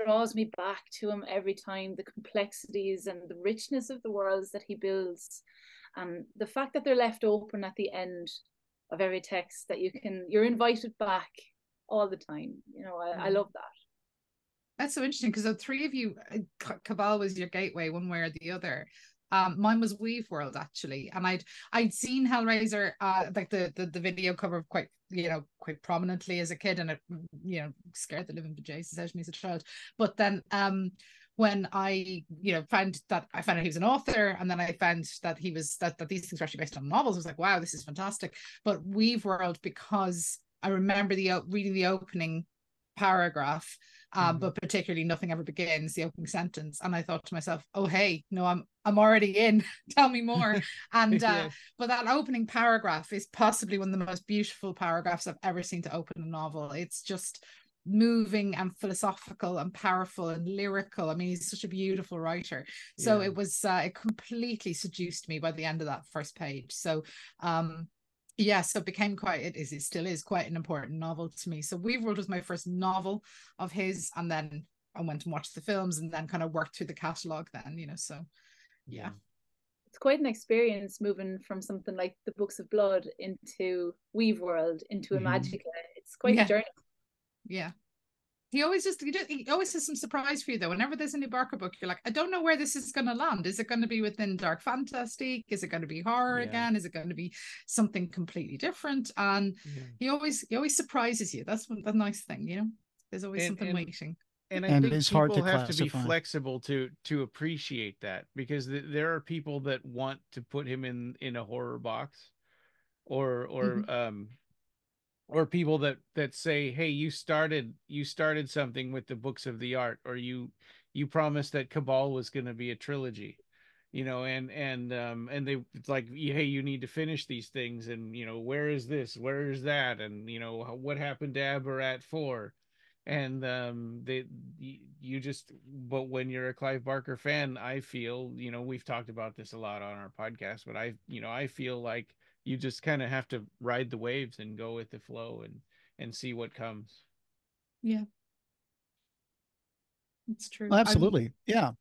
Speaker 4: draws me back to him every time. The complexities and the richness of the worlds that he builds, and the fact that they're left open at the end of every text that you can you're invited back all the time. You know, I. I love that.
Speaker 3: That's so interesting because the three of you, uh, Cabal was your gateway one way or the other. Um, mine was Weaveworld actually, and I'd I'd seen Hellraiser, uh, like the, the the video cover quite you know quite prominently as a kid, and it you know scared the living bejesus out of me as a child. But then um, when I, you know, found that I found out he was an author, and then I found that he was that that these things were actually based on novels. I was like, wow, this is fantastic. But Weaveworld because I remember the reading the opening paragraph um, mm. but particularly nothing ever begins the opening sentence. And i thought to myself oh hey no i'm i'm already in. [laughs] Tell me more. [laughs] And uh but that opening paragraph is possibly one of the most beautiful paragraphs i've ever seen to open a novel. It's just moving and philosophical and powerful and lyrical. I mean he's such a beautiful writer. So yeah. it was uh, it completely seduced me by the end of that first page. So um yeah so it became quite it is it still is quite an important novel to me. So Weaveworld was my first novel of his and then i went and watched the films and then kind of worked through the catalog then you know so yeah.
Speaker 4: It's quite an experience moving from something like the books of blood into Weaveworld into mm-hmm. It's quite
Speaker 3: yeah.
Speaker 4: a journey.
Speaker 3: Yeah he always just he, just he always has some surprise for you though. Whenever there's a new Barker book, you're like, I don't know where this is going to land. Is it going to be within dark fantastic? Is it going to be horror yeah. again? Is it going to be something completely different? And yeah. he always he always surprises you. That's the nice thing, you know. There's always and, something
Speaker 1: and,
Speaker 3: waiting.
Speaker 1: And I and think it's people to have classify. to be flexible to to appreciate that because th- there are people that want to put him in in a horror box or or mm-hmm. um or people that that say hey you started you started something with the books of the art or you you promised that cabal was going to be a trilogy you know and and um and they it's like hey you need to finish these things and you know where is this? Where is that? And you know what happened to abarat 4 and um they you just but when you're a clive barker fan i feel you know we've talked about this a lot on our podcast but i you know i feel like you just kind of have to ride the waves and go with the flow and and see what comes.
Speaker 3: Yeah. It's true.
Speaker 2: Absolutely. I'm... yeah.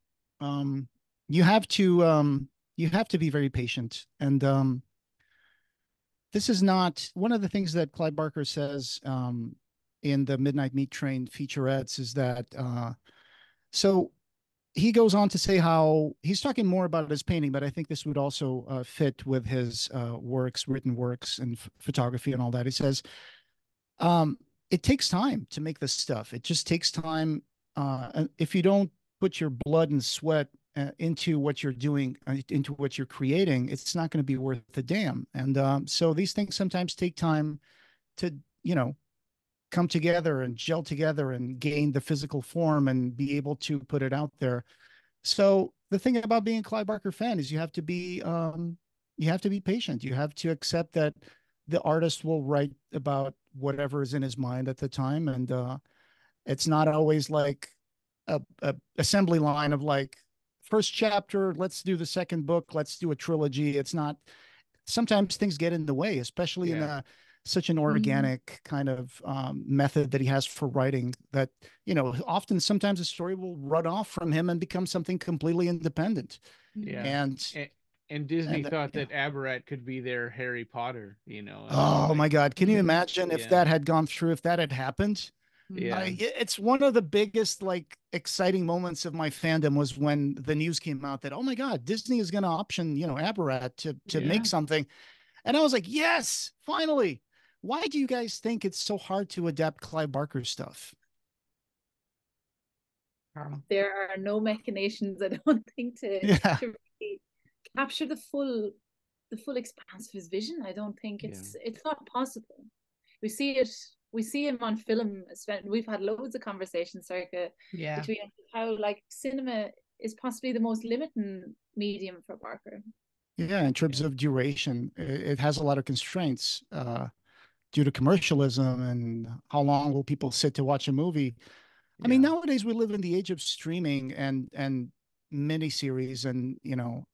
Speaker 2: Um you have to um you have to be very patient and um this is not one of the things that Clive Barker says um in the Midnight Meat Train featurettes is that uh so he goes on to say how he's talking more about his painting, but I think this would also uh, fit with his uh, works, written works, and photography and all that. He says, um, "It takes time to make this stuff. It just takes time. Uh, if you don't put your blood and sweat uh, into what you're doing, uh, into what you're creating, it's not going to be worth the damn. And um, so these things sometimes take time to, you know, come together and gel together and gain the physical form and be able to put it out there. So the thing about being a Clive Barker fan is you have to be um, you have to be patient. You have to accept that the artist will write about whatever is in his mind at the time, and uh, it's not always like a, a assembly line of like first chapter. Let's do the second book. Let's do a trilogy. It's not. Sometimes things get in the way, especially yeah. in a such an mm-hmm. organic mm-hmm. kind of um, method that he has for writing that you know often sometimes a story will run off from him and become something completely independent
Speaker 1: yeah
Speaker 2: and
Speaker 1: and, and disney and, thought yeah. that abarat could be their harry potter you know
Speaker 2: oh my god can you [laughs] imagine if yeah. that had gone through if that had happened
Speaker 1: yeah I,
Speaker 2: it's one of the biggest like exciting moments of my fandom was when the news came out that oh my god disney is going to option you know abarat to to yeah. make something and i was like yes finally why do you guys think it's so hard to adapt Clive Barker stuff?
Speaker 4: There are no machinations, I [laughs] don't think, to, yeah. to really capture the full the full expanse of his vision. I don't think it's yeah. it's not possible. We see it we see him on film. We've had loads of conversations, Sorcha
Speaker 3: yeah.
Speaker 4: between how like cinema is possibly the most limiting medium for Barker.
Speaker 2: Yeah, in terms of duration, it, has a lot of constraints uh, due to commercialism and how long will people sit to watch a movie. I mean, nowadays we live in the age of streaming and and miniseries, and you know,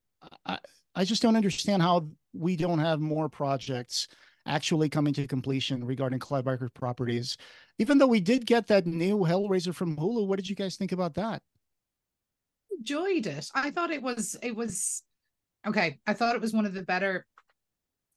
Speaker 2: I I just don't understand how we don't have more projects actually coming to completion regarding Clive Barker properties. Even though we did get that new Hellraiser from Hulu, what did you guys think about that?
Speaker 3: Enjoyed it. I thought it was it was okay. I thought it was one of the better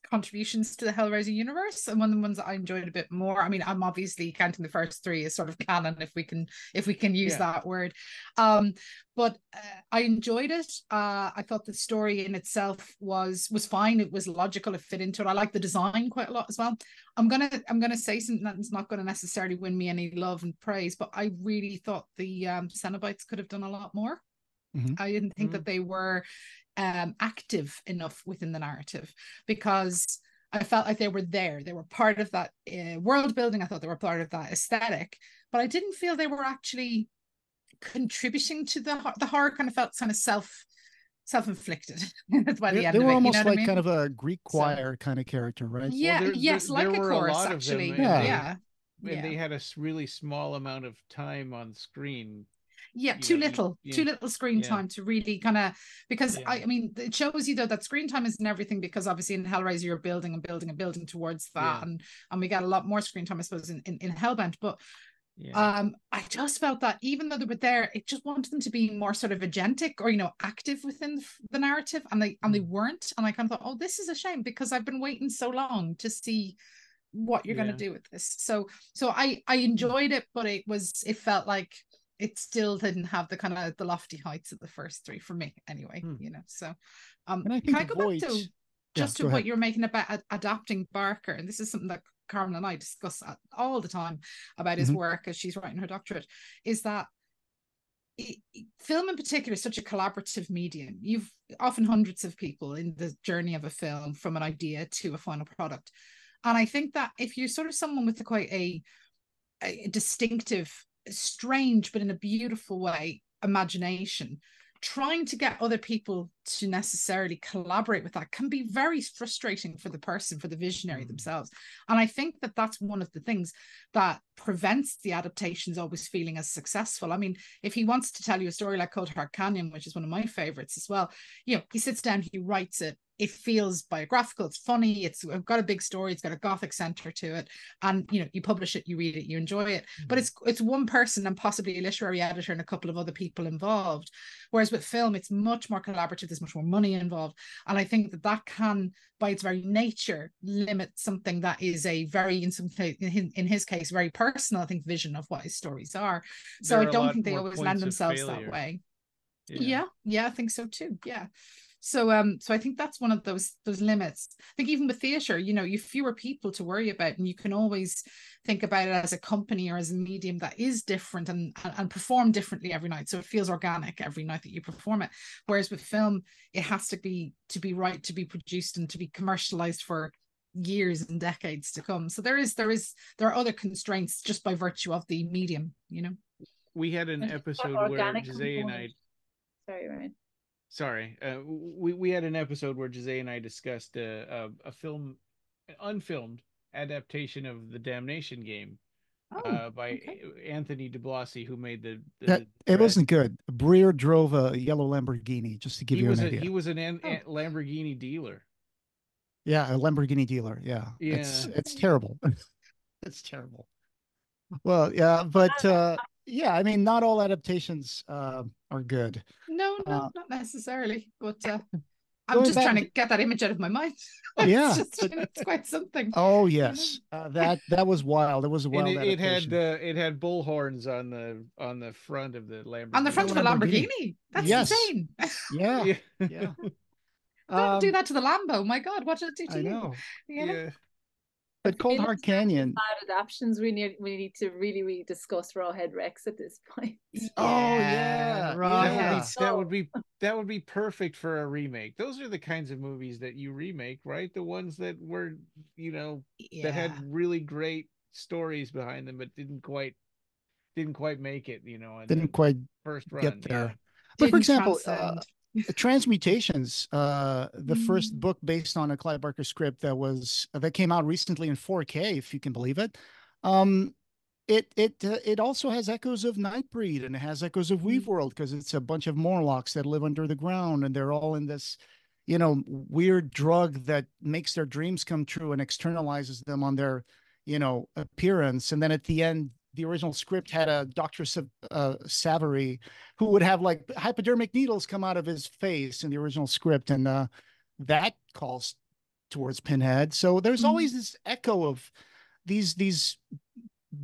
Speaker 3: contributions to the Hellraiser universe and one of the ones that I enjoyed a bit more. I mean, I'm obviously counting the first three as sort of canon if we can if we can use yeah. that word. Um, but uh, I enjoyed it. Uh, I thought the story in itself was was fine. It was logical. It fit into it. I like the design quite a lot as well. I'm gonna I'm gonna say something that's not going to necessarily win me any love and praise, but I really thought the um, Cenobites could have done a lot more. Mm-hmm. I didn't think mm-hmm. that they were um, active enough within the narrative because I felt like they were there. They were part of that uh, world building. I thought they were part of that aesthetic, but I didn't feel they were actually contributing to the the horror. Kind of felt kind of self self inflicted by [laughs] the
Speaker 2: they,
Speaker 3: end.
Speaker 2: They were
Speaker 3: it,
Speaker 2: almost
Speaker 3: you
Speaker 2: know
Speaker 3: like I
Speaker 2: mean? kind of a Greek choir so, kind of character, right?
Speaker 3: Yeah. Well, there, yes, there, like there a chorus, a actually. yeah. yeah.
Speaker 1: And yeah. they had a really small amount of time on screen
Speaker 3: yeah too know, little yeah. too little screen yeah. time to really kind of because yeah. I, I mean it shows you though that screen time isn't everything because obviously in hellraiser you're building and building and building towards that and and we get a lot more screen time i suppose in in, in Hellbound but um i just felt that even though they were there it just wanted them to be more sort of agentic or you know active within the narrative and they and they mm. weren't and i kind of thought oh this is a shame because i've been waiting so long to see what you're going to do with this so so i i enjoyed it but it was it felt like it still didn't have the kind of the lofty heights of the first three for me anyway hmm. you know so um I can I go back to just yeah, to what you're making about ad- adapting Barker and this is something that Karmel and I discuss all the time about his mm-hmm. work as she's writing her doctorate is that film in particular is such a collaborative medium you've often hundreds of people in the journey of a film from an idea to a final product and i think that if you're sort of someone with a quite a, a distinctive strange but in a beautiful way imagination. Trying to get other people to necessarily collaborate with that can be very frustrating for the person for the visionary mm. themselves. And i think that that's one of the things that prevents the adaptations always feeling as successful. I mean if he wants to tell you a story like Coldheart Canyon which is one of my favorites as well you know he sits down he writes it it feels biographical it's funny it's got a big story it's got a gothic center to it and you know you publish it you read it you enjoy it. Mm-hmm. but it's it's one person and possibly a literary editor and a couple of other people involved whereas with film it's much more collaborative there's much more money involved and i think that that can by its very nature limit something that is a very in some in, in his case very personal i think vision of what his stories are. So
Speaker 1: there
Speaker 3: i don't think they always lend themselves that way. Yeah. yeah yeah i think so too yeah so um so i think that's one of those those limits. I think even with theater you know you fewer people to worry about and you can always think about it as a company or as a medium that is different and, and and perform differently every night. So it feels organic every night that you perform it. Whereas with film it has to be to be right to be produced and to be commercialized for years and decades to come. So there is there is there are other constraints just by virtue of the medium you know?
Speaker 1: We had an episode where Jose and I
Speaker 4: sorry Ryan
Speaker 1: sorry, uh, we we had an episode where Jose and I discussed a, a, a film, unfilmed adaptation of the Damnation game. Oh, uh, by okay. Anthony DiBlasi, who made the. the
Speaker 2: that, it wasn't good. Breer drove a yellow Lamborghini, just to give
Speaker 1: he
Speaker 2: you
Speaker 1: an
Speaker 2: a, idea.
Speaker 1: He was an, an, oh. Lamborghini dealer.
Speaker 2: Yeah, a Lamborghini dealer. Yeah, yeah. It's it's terrible. [laughs] it's terrible. Well, yeah, but uh, yeah, I mean, not all adaptations uh, are good.
Speaker 3: No, no, uh, not necessarily. But uh, I'm just back, trying to get that image out of my mind. [laughs]
Speaker 2: yeah,
Speaker 3: just, it's quite something.
Speaker 2: Oh yes, uh, that that was wild. It was a wild.
Speaker 1: And it, it had uh, it had bull horns on the on the front of the Lamborghini.
Speaker 3: On the front of a Lamborghini. Lamborghini. That's yes. insane. [laughs]
Speaker 2: Yeah, yeah. yeah.
Speaker 3: Don't um, do that to the Lambo. My God, what did it do to I you?
Speaker 1: Know. Yeah
Speaker 2: but Coldheart Canyon.
Speaker 4: Bad adaptions. We need we need to really really discuss Rawhead Rex at this point. [laughs]
Speaker 2: Oh yeah,
Speaker 1: right. That would, be, that would be that would be perfect for a remake. Those are the kinds of movies that you remake, right? The ones that were you know yeah. that had really great stories behind them, but didn't quite didn't quite make it. You know, and
Speaker 2: didn't quite
Speaker 1: first run
Speaker 2: get there.
Speaker 1: Yeah.
Speaker 2: But for example, uh, Transmutations, uh, the mm. first book based on a Clive Barker script that was that came out recently in 4K, if you can believe it. Um, it it uh, it also has echoes of Nightbreed and it has echoes of Weave mm. World because it's a bunch of Morlocks that live under the ground and they're all in this, you know, weird drug that makes their dreams come true and externalizes them on their, you know, appearance. And then at the end, the original script had a Dr. uh, Savary who would have like hypodermic needles come out of his face in the original script. And uh, that calls towards Pinhead. So there's mm-hmm. always this echo of these, these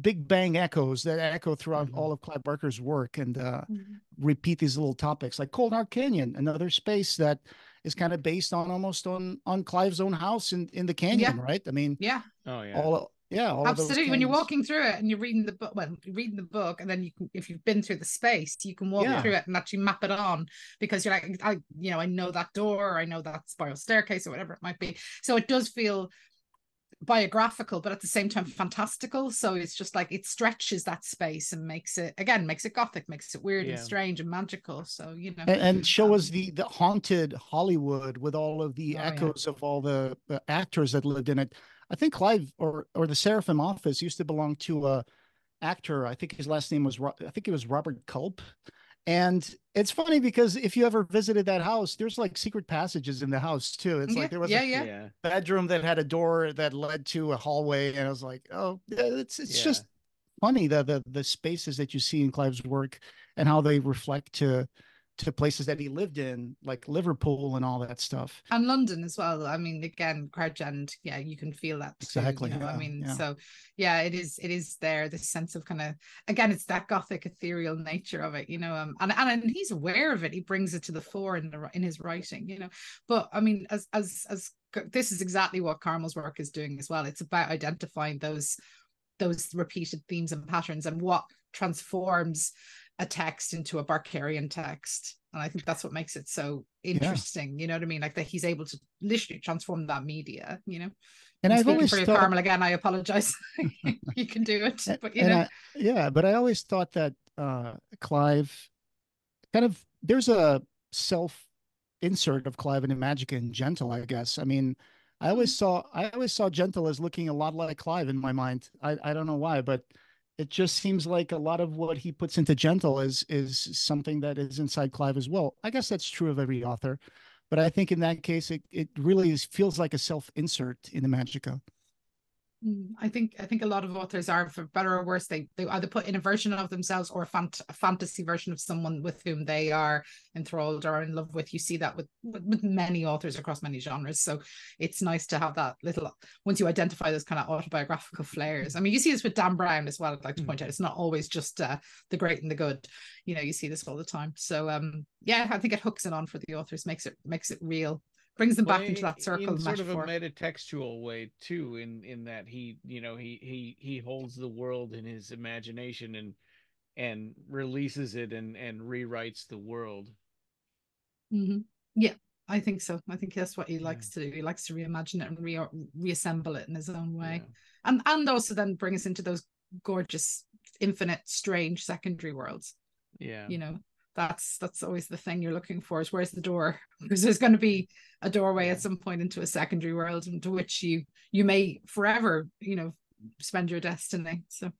Speaker 2: big bang echoes that echo throughout mm-hmm. all of Clive Barker's work and uh, mm-hmm. repeat these little topics like Coldheart Canyon, another space that is kind of based on almost on on Clive's own house in in the canyon, yeah. right? I mean,
Speaker 3: yeah,
Speaker 1: oh yeah,
Speaker 2: all yeah,
Speaker 3: absolutely. When you're walking through it and you're reading the book, well, you're reading the book, and then you can, if you've been through the space, you can walk yeah. through it and actually map it on because you're like, I, you know, I know that door, I know that spiral staircase, or whatever it might be. So it does feel biographical, but at the same time fantastical. So it's just like it stretches that space and makes it again, makes it gothic, makes it weird yeah. and strange and magical. So you know,
Speaker 2: and, and show um, us the the haunted Hollywood with all of the oh, echoes yeah. of all the, the actors that lived in it I think Clive or or the Seraphim office used to belong to a actor. I think his last name was I think it was Robert Culp. And it's funny because if you ever visited that house, there's like secret passages in the house too. It's
Speaker 3: yeah,
Speaker 2: like there was
Speaker 3: yeah,
Speaker 2: a
Speaker 3: yeah.
Speaker 2: bedroom that had a door that led to a hallway, and I was like, oh, it's it's yeah. just funny the the the spaces that you see in Clive's work and how they reflect to to places that he lived in, like Liverpool and all that stuff.
Speaker 3: And London as well. I mean, again, Crouch End, yeah, you can feel that. Too,
Speaker 2: exactly.
Speaker 3: You know?
Speaker 2: yeah,
Speaker 3: I mean,
Speaker 2: yeah.
Speaker 3: so yeah, it is it is there, this sense of kind of again, it's that gothic ethereal nature of it, you know. Um and, and and he's aware of it. He brings it to the fore in the in his writing, you know. But I mean, as as as this is exactly what Karmel's work is doing as well. It's about identifying those those repeated themes and patterns and what transforms a text into a Barkerian text. And I think that's what makes it so interesting. Yeah. You know what I mean? Like that he's able to literally transform that media, you know.
Speaker 2: And I've always
Speaker 3: for
Speaker 2: thought...
Speaker 3: Karmel again, I apologize. [laughs] [laughs] you can do it. But you know. I,
Speaker 2: yeah, but I always thought that uh Clive kind of there's a self insert of Clive in Magic and Gentle, I guess. I mean, I always mm. saw I always saw Gentle as looking a lot like Clive in my mind. I, I don't know why, but it just seems like a lot of what he puts into gentle is is something that is inside clive as well. I guess that's true of every author but i think in that case it, it really is, feels like a self insert in the
Speaker 3: Imajica I think I think a lot of authors are, for better or worse, they they either put in a version of themselves or a, fant- a fantasy version of someone with whom they are enthralled or in love with. You see that with, with, with many authors across many genres. So it's nice to have that little once you identify those kind of autobiographical flares. I mean, you see this with Dan Brown as well. I'd like to mm. point out it's not always just uh, the great and the good. You know, you see this all the time. So um, yeah, I think it hooks it on for the authors, makes it makes it real brings them back into that circle
Speaker 1: in sort of a metatextual way too in in that he you know he he he holds the world in his imagination and and releases it and and rewrites the world.
Speaker 3: Mm-hmm. yeah i think so. I think that's what he likes yeah. to do. He likes to reimagine it and re- reassemble it in his own way. Yeah. and and also then bring us into those gorgeous infinite strange secondary worlds.
Speaker 1: Yeah.
Speaker 3: You know that's that's always the thing you're looking for is where's the door [laughs] because there's going to be a doorway at some point into a secondary world into which you you may forever you know spend your destiny so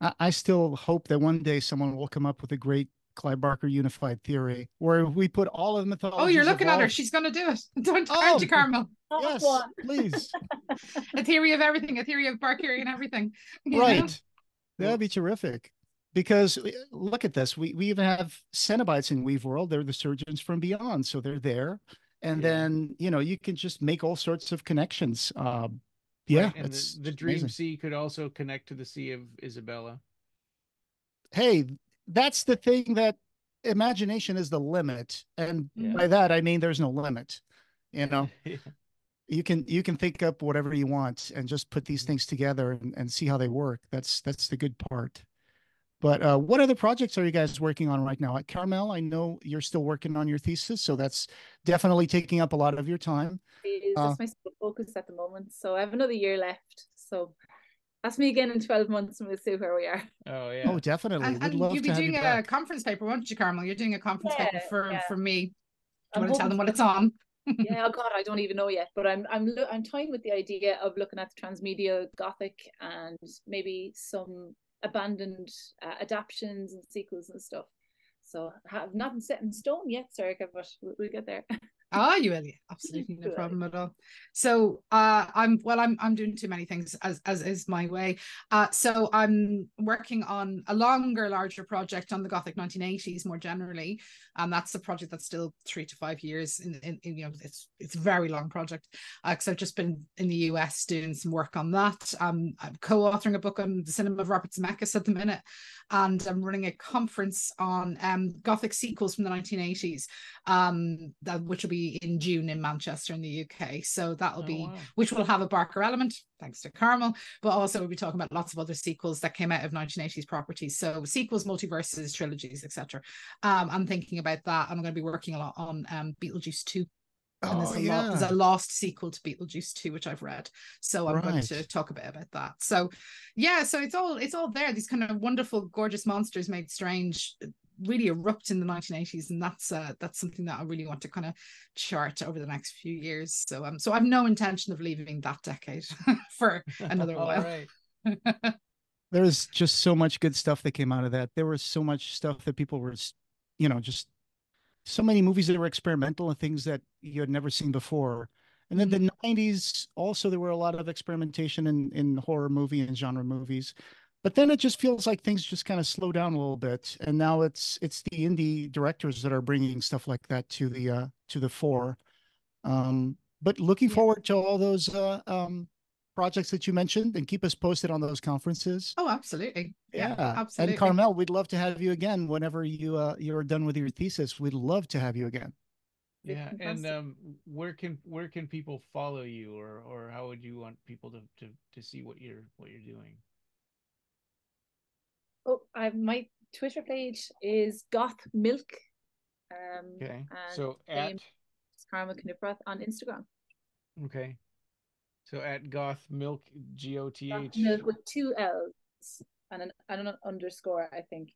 Speaker 2: i, I still hope that one day someone will come up with a great Clive Barker unified theory, where we put all of the mythology.
Speaker 3: Oh, you're looking at her. She's going to do it. [laughs] Don't, oh, aren't you, Karmel?
Speaker 2: Yes, please. [laughs]
Speaker 3: a theory of everything, a theory of Barker and everything.
Speaker 2: Right. Know? That'd be terrific because uh, look at this we, we even have cenobites in Weaveworld they're the surgeons from beyond so they're there and yeah. then you know you can just make all sorts of connections uh, yeah right.
Speaker 1: and the, the dream amazing. sea could also connect to the sea of Izabella
Speaker 2: hey that's the thing that imagination is the limit and yeah. by that i mean there's no limit you know [laughs] yeah. you can you can think up whatever you want and just put these mm-hmm. things together and, and see how they work that's that's the good part but uh, what other projects are you guys working on right now? At Karmel, I know you're still working on your thesis, so that's definitely taking up a lot of your time.
Speaker 4: It is. Uh, that's my focus at the moment. So I have another year left. So ask me again in 12 months and we'll see where we are.
Speaker 1: Oh yeah.
Speaker 2: Oh, definitely.
Speaker 3: And,
Speaker 2: We'd
Speaker 3: and
Speaker 2: love
Speaker 3: you'll be doing
Speaker 2: you
Speaker 3: a
Speaker 2: back.
Speaker 3: conference paper, won't you, Karmel? You're doing a conference paper for
Speaker 4: yeah.
Speaker 3: for me. Do
Speaker 4: I'm
Speaker 3: you want to tell them what it's on? [laughs]
Speaker 4: yeah, oh God, I don't even know yet, but I'm I'm lo- I'm toying with the idea of looking at the transmedia Gothic and maybe some abandoned uh, adaptations and sequels and stuff. So have nothing set in stone yet, Sorcha, but we'll, we'll get there. [laughs]
Speaker 3: Ah, you will, yeah, absolutely no problem at all. So, uh, I'm well, I'm I'm doing too many things as as is my way. Uh, so I'm working on a longer, larger project on the Gothic 1980s more generally, and that's a project that's still three to five years. In, in, in you know, it's it's a very long project. Uh, because I've just been in the US doing some work on that. Um, I'm co-authoring a book on the cinema of Robert Zemeckis at the minute, and I'm running a conference on um Gothic sequels from the 1980s um that which will be in June in Manchester in the UK. So that'll
Speaker 1: Oh,
Speaker 3: be
Speaker 1: wow.
Speaker 3: which will have a Barker element, thanks to Karmel, but also we'll be talking about lots of other sequels that came out of 1980s properties. So sequels, multiverses, trilogies, etc. Um, I'm thinking about that. I'm going to be working a lot on um Beetlejuice 2. And there's,
Speaker 2: Oh,
Speaker 3: a lo- there's a lost sequel to Beetlejuice 2, which I've read. So I'm going to talk a bit about that. So yeah, so it's all it's all there. These kind of wonderful, gorgeous monsters made strange really erupt in the 1980s and that's uh that's something that I really want to kind of chart over the next few years so um so I've no intention of leaving that decade [laughs] for another [laughs]
Speaker 1: All
Speaker 3: while
Speaker 1: right. [laughs]
Speaker 2: There was just so much good stuff that came out of that. There was so much stuff that people were, you know, just so many movies that were experimental and things that you had never seen before. And then the 90s, also, there were a lot of experimentation in, in horror movie and genre movies. But then it just feels like things just kind of slow down a little bit. And now it's it's the indie directors that are bringing stuff like that to the uh, to the fore. Um, but looking
Speaker 3: Yeah.
Speaker 2: forward to all those uh, um, projects that you mentioned and keep us posted on those conferences.
Speaker 3: oh absolutely yeah,
Speaker 2: Yeah,
Speaker 3: absolutely
Speaker 2: and Karmel, we'd love to have you again whenever you uh, you're done with your thesis. We'd love to have you again.
Speaker 1: Yeah, and um, where can where can people follow you, or or how would you want people to to to see what you're what you're doing?
Speaker 4: Oh, I my Twitter page is Goth Milk. Um,
Speaker 1: Okay,
Speaker 4: and
Speaker 1: so
Speaker 4: same
Speaker 1: at
Speaker 4: as Karma Knipprath on Instagram.
Speaker 1: okay, so at Goth Milk G O T
Speaker 4: Goth Milk with two L's and an and an underscore, I think.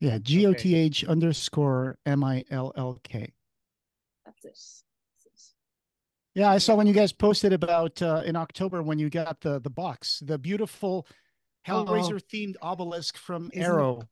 Speaker 2: Yeah, G O T H underscore M I L L K.
Speaker 4: That's it. That's it.
Speaker 2: Yeah, I saw when you guys posted about uh, in October when you got the the box, the beautiful Hellraiser themed obelisk from
Speaker 3: Isn't it
Speaker 2: Arrow.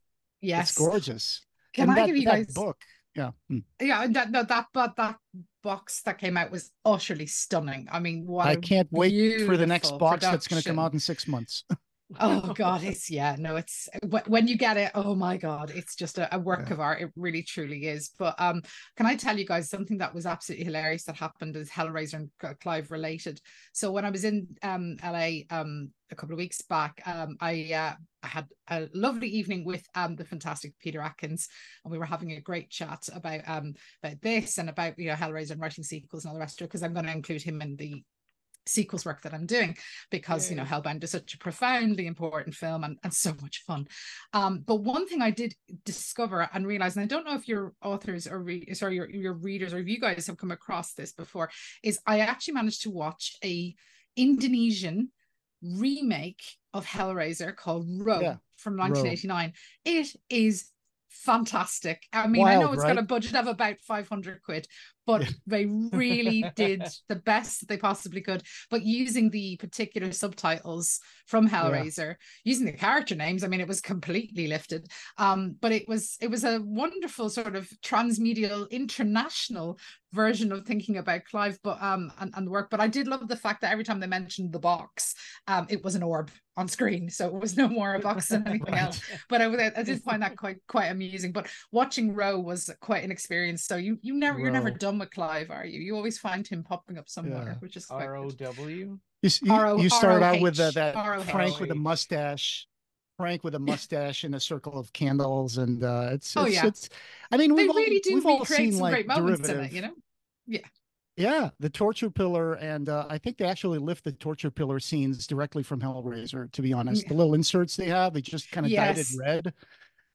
Speaker 3: yes
Speaker 2: It's gorgeous.
Speaker 3: can
Speaker 2: And
Speaker 3: I
Speaker 2: that-
Speaker 3: give you
Speaker 2: that
Speaker 3: guys
Speaker 2: book? Yeah. Hmm.
Speaker 3: yeah that that that but that box that came out was utterly stunning I mean what
Speaker 2: I can't wait for the next box that's going to come out in six months. [laughs]
Speaker 3: oh [laughs] god it's yeah no it's wh- when you get it oh my god it's just a, a work
Speaker 2: Yeah.
Speaker 3: of art it really truly is but um can i tell you guys something that was absolutely hilarious that happened is hellraiser and clive related so when i was in um la um a couple of weeks back um i uh I had a lovely evening with um the fantastic Peter Atkins, and we were having a great chat about um about this and about you know Hellraiser and writing sequels and all the rest of it because I'm going to include him in the sequels work that I'm doing because you know Hellbound is such a profoundly important film and, and so much fun. Um, but one thing I did discover and realize, and I don't know if your authors or re- sorry your your readers or if you guys have come across this before, is I actually managed to watch a Indonesian remake of Hellraiser called Roh
Speaker 2: Yeah,
Speaker 3: from
Speaker 2: Roh.
Speaker 3: 1989. It is fantastic. I mean, I know
Speaker 2: Wild,
Speaker 3: it's got a budget of about 500 quid, but
Speaker 2: Yeah.
Speaker 3: they [laughs] really did the best that they possibly could. But using the particular subtitles from Hellraiser, using the character names, I mean, it was completely lifted. Um, but it was it was a wonderful sort of transmedial international version of thinking about Clive, but um and, and the work. But I did love the fact that every time they mentioned the box, um, it was an orb on screen, so it was no more a box than anything [laughs] else but I, I did find that quite quite amusing. But watching Roh was quite an experience. So you you never you're never done with Clive, are you? You always find him popping up somewhere,
Speaker 2: Yeah.
Speaker 3: which is quite
Speaker 1: R O
Speaker 3: good.
Speaker 1: W.
Speaker 2: You, you,
Speaker 3: R O-
Speaker 2: you start out with uh, that
Speaker 3: ROH.
Speaker 2: Frank with a mustache, Frank with a mustache and a circle of candles, and uh, it's,
Speaker 3: Oh,
Speaker 2: it's,
Speaker 3: yeah.
Speaker 2: it's. I mean, we've all,
Speaker 3: really do
Speaker 2: we've all seen
Speaker 3: some
Speaker 2: like
Speaker 3: great moments in it, you know.
Speaker 2: Yeah, Yeah, the torture pillar, and uh, I think they actually lift the torture pillar scenes directly from Hellraiser. To be honest,
Speaker 3: Yeah.
Speaker 2: the little inserts they have, they just kind of dyed it red,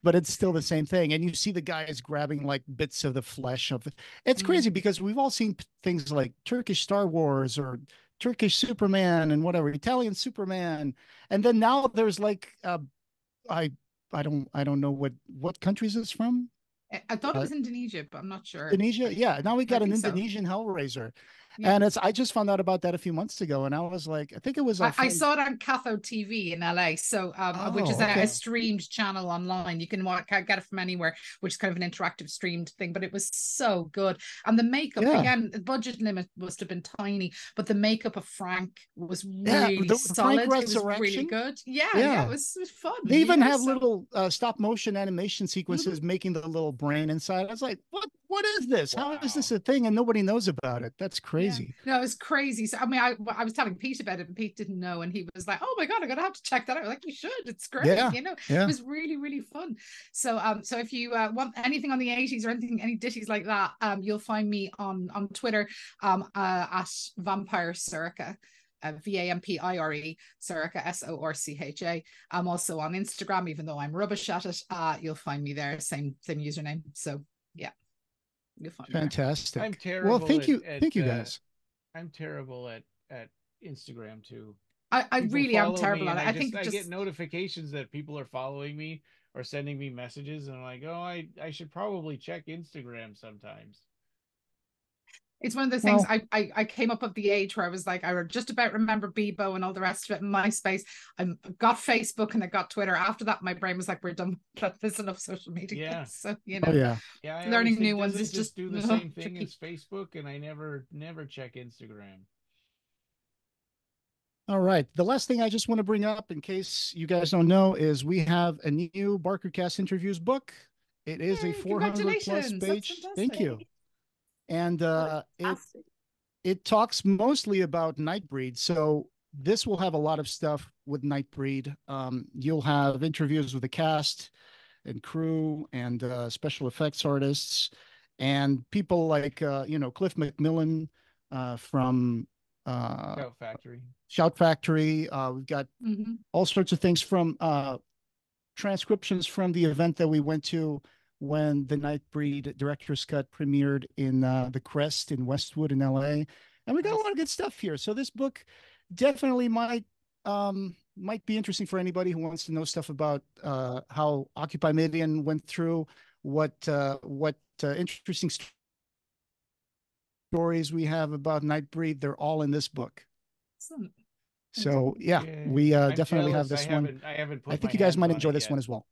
Speaker 2: but it's still the same thing. And you see the guys grabbing like bits of the flesh of it. It's
Speaker 3: Mm.
Speaker 2: crazy because we've all seen things like Turkish Star Wars or Turkish Superman and whatever Italian Superman, and then now there's like uh, I I don't I don't know what what countries it's from.
Speaker 3: I thought it was Indonesia, but I'm not sure.
Speaker 2: Indonesia, yeah. Now we got an
Speaker 3: so.
Speaker 2: Indonesian Hellraiser,
Speaker 3: Yeah.
Speaker 2: and it's I just found out about that a few months ago, and I was like, I think it was.
Speaker 3: I, I saw it on Cathode TV in LA, so um, which
Speaker 2: Oh,
Speaker 3: is a,
Speaker 2: okay.
Speaker 3: a streamed channel online. You can get it from anywhere, which is kind of an interactive streamed thing. But it was so good, and the makeup
Speaker 2: Yeah.
Speaker 3: again, the budget limit must have been tiny, but the makeup of Frank was
Speaker 2: Yeah,
Speaker 3: really
Speaker 2: the- the Frank
Speaker 3: solid. It was really good. Yeah, yeah,
Speaker 2: Yeah.
Speaker 3: it was, it was fun.
Speaker 2: They even have
Speaker 3: so-
Speaker 2: little uh, stop motion animation
Speaker 3: Mm-hmm.
Speaker 2: sequences making the little brain inside. I was like, what? What is this? How is this a thing? And nobody knows about it. That's
Speaker 3: Yeah.
Speaker 2: Crazy.
Speaker 3: No, it was crazy. So I mean, I I was telling Pete about it, and Pete didn't know, and he was like, "Oh my god, I'm gonna have to check that out." Like you should. It's great.
Speaker 2: Yeah,
Speaker 3: You know,
Speaker 2: yeah.
Speaker 3: it was really really fun. So um, so if you uh, want anything on the 80s or anything any ditties like that, um, you'll find me on on Twitter um uh, at Vampire Sorcha. Uh, V A M P I R E Sorcha S O R C H A. I'm also on Instagram, even though I'm rubbish at it. Uh, you'll find me there, same same username. So yeah, you'll find me there.
Speaker 2: Fantastic.
Speaker 1: I'm terrible.
Speaker 2: well, thank
Speaker 1: at-
Speaker 2: you,
Speaker 1: at,
Speaker 2: thank you
Speaker 1: uh,
Speaker 2: guys.
Speaker 1: I'm terrible at at Instagram too.
Speaker 3: I, I
Speaker 1: People
Speaker 3: really am terrible at it.
Speaker 1: and
Speaker 3: I
Speaker 1: just-
Speaker 3: think
Speaker 1: I get notifications that people are following me or sending me messages, and I'm like, oh, I I should probably check Instagram sometimes.
Speaker 3: It's one of those things
Speaker 2: Well-
Speaker 3: I, I I came up of the age where I was like, I just about remember Bebo and all the rest of it, and MySpace. I got Facebook and I got Twitter. After that, my brain was like, we're done. [laughs] There's enough social media.
Speaker 1: Yeah. [laughs]
Speaker 3: So you
Speaker 2: Oh
Speaker 3: know,
Speaker 2: yeah.
Speaker 1: Yeah, I
Speaker 3: Learning
Speaker 1: think,
Speaker 3: new ones
Speaker 1: does it
Speaker 3: is just-
Speaker 1: do [laughs] the
Speaker 3: ugh,
Speaker 1: same thing
Speaker 3: tricky.
Speaker 1: as Facebook, and I never never check Instagram.
Speaker 2: All right. The last thing I just want to bring up, in case you guys don't know, is we have a new Barker Cast interviews book. It is
Speaker 3: Yay,
Speaker 2: a 400 plus page. Thank you.
Speaker 3: Fantastic.
Speaker 2: And uh, it it talks mostly about Nightbreed. So this will have a lot of stuff with Nightbreed. Um, you'll have interviews with the cast and crew and uh, special effects artists and people like uh, you know Cliff McMillan uh, from uh,
Speaker 1: Shout Factory.
Speaker 2: Shout Factory. Uh, we've got
Speaker 3: Mhm.
Speaker 2: all sorts of things from uh, transcriptions from the event that we went to when the Nightbreed director's cut premiered in uh, the Crest in Westwood in LA, and we got a lot of good stuff here. So this book definitely might um, might be interesting for anybody who wants to know stuff about uh, how Occupy Midian went through, what uh, what uh, interesting st- stories we have about Nightbreed. They're all in this book.
Speaker 3: Excellent.
Speaker 2: So yeah, we uh,
Speaker 1: I'm
Speaker 2: definitely have this
Speaker 1: I
Speaker 2: one.
Speaker 1: Haven't, I haven't. Put
Speaker 2: I think you guys might enjoy this
Speaker 1: yet.
Speaker 2: one as well.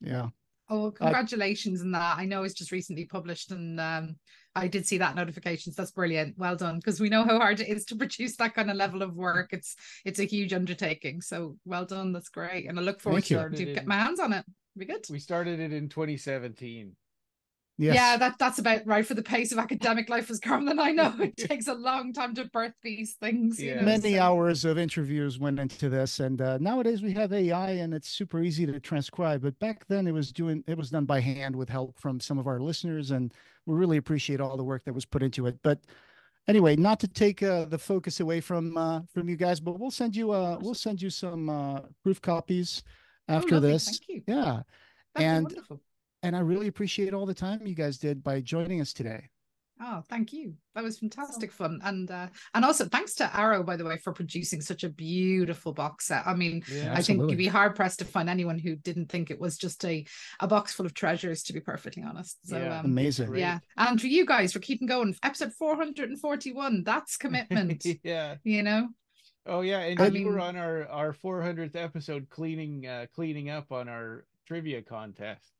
Speaker 2: Yeah.
Speaker 3: Oh, well, congratulations on that. I know it's just recently published and um, I did see that notifications. That's brilliant. Well done. Because we know how hard it is to [laughs] produce that kind of level of work. It's it's a huge undertaking. So well done. That's great. And I look forward
Speaker 2: Thank
Speaker 3: to,
Speaker 1: Started
Speaker 3: to get my hands on it. Be good.
Speaker 1: We started it in 2017.
Speaker 2: Yes.
Speaker 3: Yeah, that that's about right for the pace of academic life as Karmel. I know it [laughs] takes a long time to birth these things. You know,
Speaker 2: Many
Speaker 3: so-
Speaker 2: hours of interviews went into this, and uh, nowadays we have AI, and it's super easy to transcribe. But back then, it was doing it was done by hand with help from some of our listeners, and we really appreciate all the work that was put into it. But anyway, not to take uh, the focus away from uh, from you guys, but we'll send you uh, we'll send you some uh, proof copies
Speaker 3: Oh,
Speaker 2: after
Speaker 3: lovely.
Speaker 2: this.
Speaker 3: Thank you.
Speaker 2: Yeah,
Speaker 3: That'd
Speaker 2: and-
Speaker 3: wonderful.
Speaker 2: And I really appreciate all the time you guys did by joining us today.
Speaker 3: Oh, thank you. That was fantastic fun. And uh and also thanks to Arrow, by the way, for producing such a beautiful box set. I mean,
Speaker 1: Yeah.
Speaker 3: I think you'd be hard pressed to find anyone who didn't think it was just a a box full of treasures, to be perfectly honest. So
Speaker 1: Yeah.
Speaker 3: um
Speaker 2: Amazing.
Speaker 1: Great.
Speaker 3: yeah. And for you guys for keeping going. Episode 441, that's commitment, [laughs]
Speaker 1: yeah.
Speaker 3: you know?
Speaker 1: Oh yeah, and
Speaker 3: I
Speaker 1: you were on our our 400th episode cleaning uh cleaning up on our trivia contest.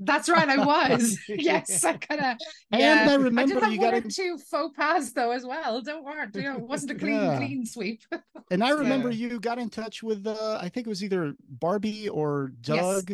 Speaker 3: That's right, I was. [laughs] [laughs] yes, I kind of. Yeah,
Speaker 2: And I
Speaker 3: I
Speaker 2: remember
Speaker 3: did have
Speaker 2: you
Speaker 3: one
Speaker 2: got
Speaker 3: or two faux pas though as well. Don't worry, you know, it wasn't a clean,
Speaker 2: Yeah.
Speaker 3: clean sweep.
Speaker 2: And I [laughs] remember
Speaker 1: Yeah.
Speaker 2: you got in touch with uh, I think it was either Barbie or
Speaker 3: Yes.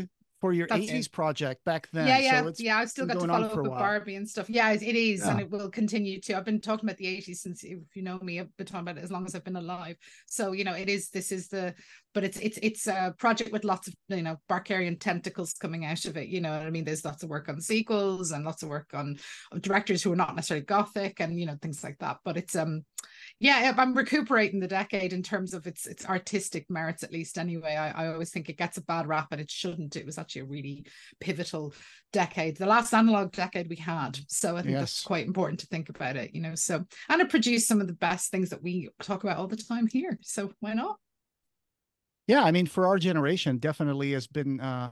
Speaker 2: For your
Speaker 3: That's-
Speaker 2: 80s project back then.
Speaker 3: yeah, yeah,
Speaker 2: So it's
Speaker 3: yeah. I've still got to follow up with. Barbie and stuff. Yeah, it it is, and it will continue to. I've been talking about the 80s since, if you know me, I've been talking about it as long as I've been alive. So you know, it is. This is the but it's it's it's a project with lots of you know Barkerian tentacles coming out of it. You know, I mean, there's lots of work on sequels and lots of work on directors who are not necessarily gothic and you know things like that. But it's um, yeah, I'm recuperating the decade in terms of its its artistic merits at least. Anyway, I, I always think it gets a bad rap and it shouldn't. It was actually a really pivotal decade, the last analog decade we had. So I think yes. that's quite important to think about it. You know, so and it produced some of the best things that we talk about all the time here. So why not?
Speaker 2: Yeah, I mean, for our generation, definitely has been, uh,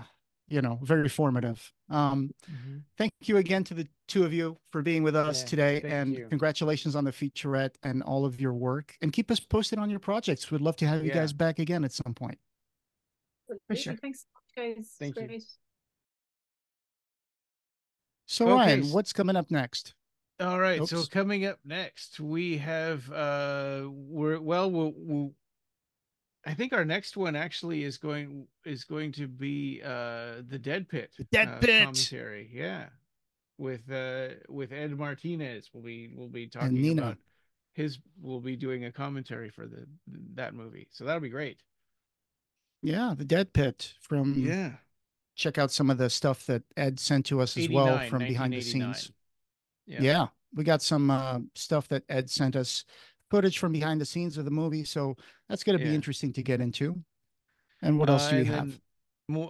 Speaker 2: you know, very formative. Um, mm-hmm. Thank you again to the two of you for being with us yeah, today, and you. congratulations on the featurette and all of your work. And keep us posted on your projects. We'd love to have you yeah. guys back again at some point.
Speaker 4: For sure. Thanks, guys.
Speaker 1: Thank you.
Speaker 2: So, okay. Ryan, what's coming up next?
Speaker 1: All right. Oops. So coming up next, we have uh, we're well, we'll, we'll I think our next one actually is going is going to be uh the Dead Pit.
Speaker 2: The Dead uh, Pit
Speaker 1: commentary, yeah, with uh with Ed Martinez. We'll be we'll be talking about his. We'll be doing a commentary for the that movie, so that'll be great.
Speaker 2: Yeah, the Dead Pit from
Speaker 1: yeah.
Speaker 2: Check out some of the stuff that Ed sent to us as well from behind the scenes. Yeah. yeah, we got some uh, stuff that Ed sent us footage from behind the scenes of the movie. So that's going to yeah. be interesting to get into. And what else uh, do you have?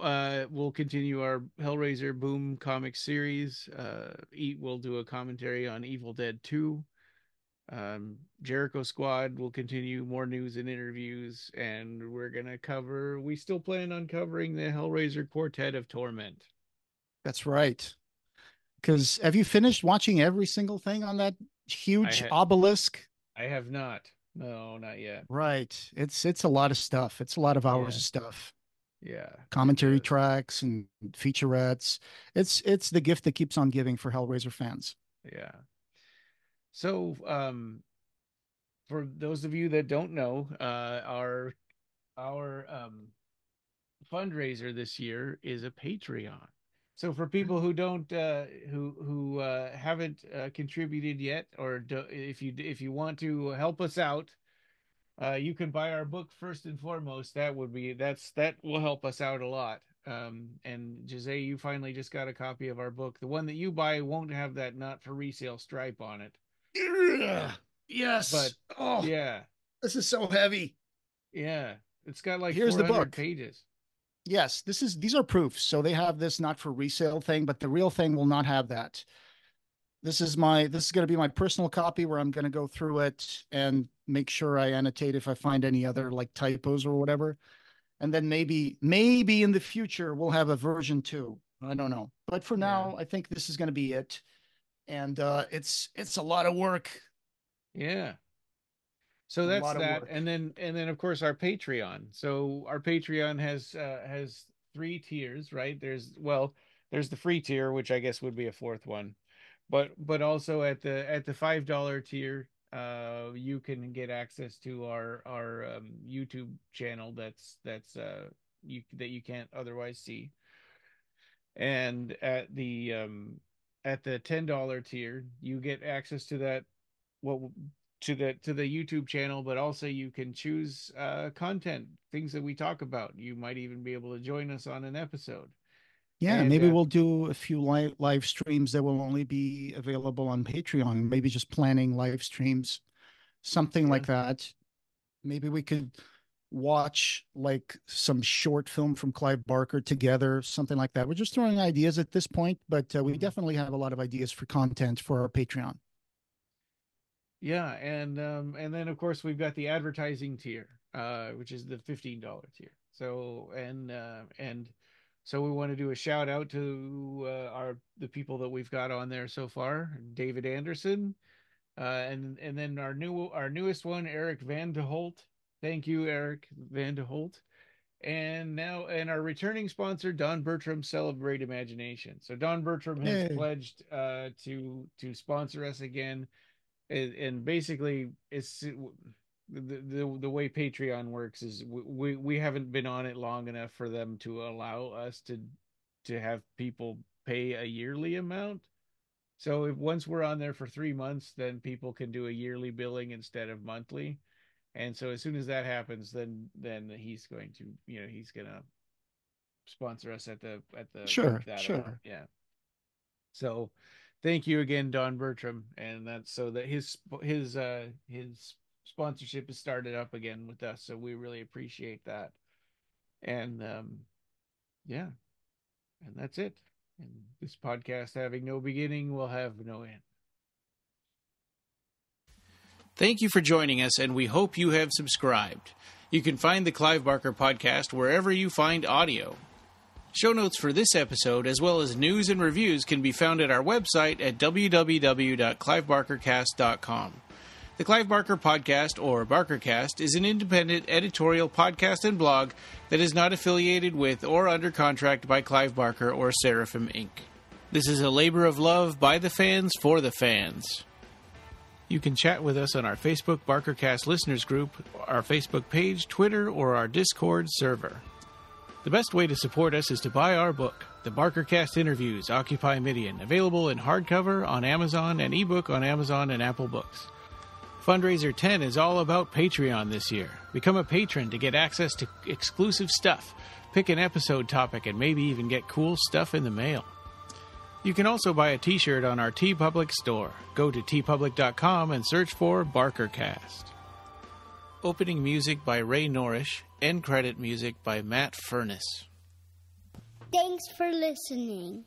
Speaker 1: uh, we'll continue our Hellraiser Boom comic series. Uh, Eat will do a commentary on Evil Dead 2. Um, Jericho Squad will continue more news and interviews, and we're gonna cover. We still plan on covering the Hellraiser Quartet of Torment.
Speaker 2: That's right. Because have you finished watching every single thing on that huge obelisk?
Speaker 1: I have not. No, not yet.
Speaker 2: Right. It's it's a lot of stuff. It's a lot of hours yeah. of stuff.
Speaker 1: Yeah.
Speaker 2: Commentary tracks and featurettes. It's it's the gift that keeps on giving for Hellraiser fans.
Speaker 1: Yeah. So, um for those of you that don't know, uh our our um fundraiser this year is a Patreon. So for people who don't, uh, who who uh, haven't uh, contributed yet, or do, if you if you want to help us out, uh, you can buy our book first and foremost. That would be that's that will help us out a lot. Um, and Jose, you finally just got a copy of our book. The one that you buy won't have that not for resale stripe on it.
Speaker 2: Yes,
Speaker 1: but oh yeah,
Speaker 2: this is so heavy.
Speaker 1: Yeah, it's got like
Speaker 2: here's the book
Speaker 1: pages.
Speaker 2: Yes, this is these are proofs. So they have this not for resale thing, but the real thing will not have that. This is my this is going to be my personal copy where I'm going to go through it and make sure I annotate if I find any other like typos or whatever. And then maybe maybe in the future we'll have a version 2. I don't know. But for now, yeah. I think this is going to be it. And uh it's it's a lot of work.
Speaker 1: Yeah. So that's that, and then and then of course our Patreon. So our Patreon has uh, has three tiers, right? There's well, there's the free tier, which I guess would be a fourth one, but but also at the at the five dollar tier, uh, you can get access to our our um, YouTube channel. That's that's uh you that you can't otherwise see. And at the um at the ten dollar tier, you get access to that what to the to the YouTube channel, but also you can choose uh, content, things that we talk about. You might even be able to join us on an episode.
Speaker 2: Yeah, and, maybe uh, we'll do a few live live streams that will only be available on Patreon. Maybe just planning live streams, something yeah. like that. Maybe we could watch like some short film from Clive Barker together, something like that. We're just throwing ideas at this point, but uh, we mm-hmm. definitely have a lot of ideas for content for our Patreon.
Speaker 1: Yeah, and um, and then of course we've got the advertising tier, uh, which is the fifteen dollar tier. So and uh, and so we want to do a shout out to uh, our the people that we've got on there so far, David Anderson, uh, and and then our new our newest one, Erik Van T' Holt. Thank you, Erik Van T' Holt. And now, and our returning sponsor, Don Bertram, Celebrate Imagination. So Don Bertram has hey. pledged uh, to to sponsor us again and, and basically it's uh, the, the the way Patreon works is we we haven't been on it long enough for them to allow us to to have people pay a yearly amount. So if once we're on there for three months, then people can do a yearly billing instead of monthly. And so as soon as that happens, then then he's going to you know he's gonna sponsor us at the at the
Speaker 2: Sure,
Speaker 1: that
Speaker 2: sure.
Speaker 1: amount. yeah. So thank you again, Don Bertram, and that's so that his his uh his sponsorship has started up again with us, so we really appreciate that. And um yeah, and that's it. And this podcast having no beginning will have no end. Thank you for joining us, and we hope you have subscribed. You can find the Clive Barker podcast wherever you find audio. Show notes for this episode, as well as news and reviews, can be found at our website at www.clivebarkercast.com. The Clive Barker Podcast, or BarkerCast, is an independent editorial podcast and blog that is not affiliated with or under contract by Clive Barker or Seraphim Inc. This is a labor of love by the fans for the fans. You can chat with us on our Facebook BarkerCast listeners group, our Facebook page, Twitter, or our Discord server. The best way to support us is to buy our book, The BarkerCast Interviews Occupy Midian, available in hardcover on Amazon and ebook on Amazon and Apple Books. Fundraiser 10 is all about Patreon this year. Become a patron to get access to exclusive stuff, pick an episode topic, and maybe even get cool stuff in the mail. You can also buy a t shirt on our TeePublic store. Go to teepublic.com and search for BarkerCast. Opening music by Ray Norrish, end credit music by Matt Furness.
Speaker 5: Thanks for listening.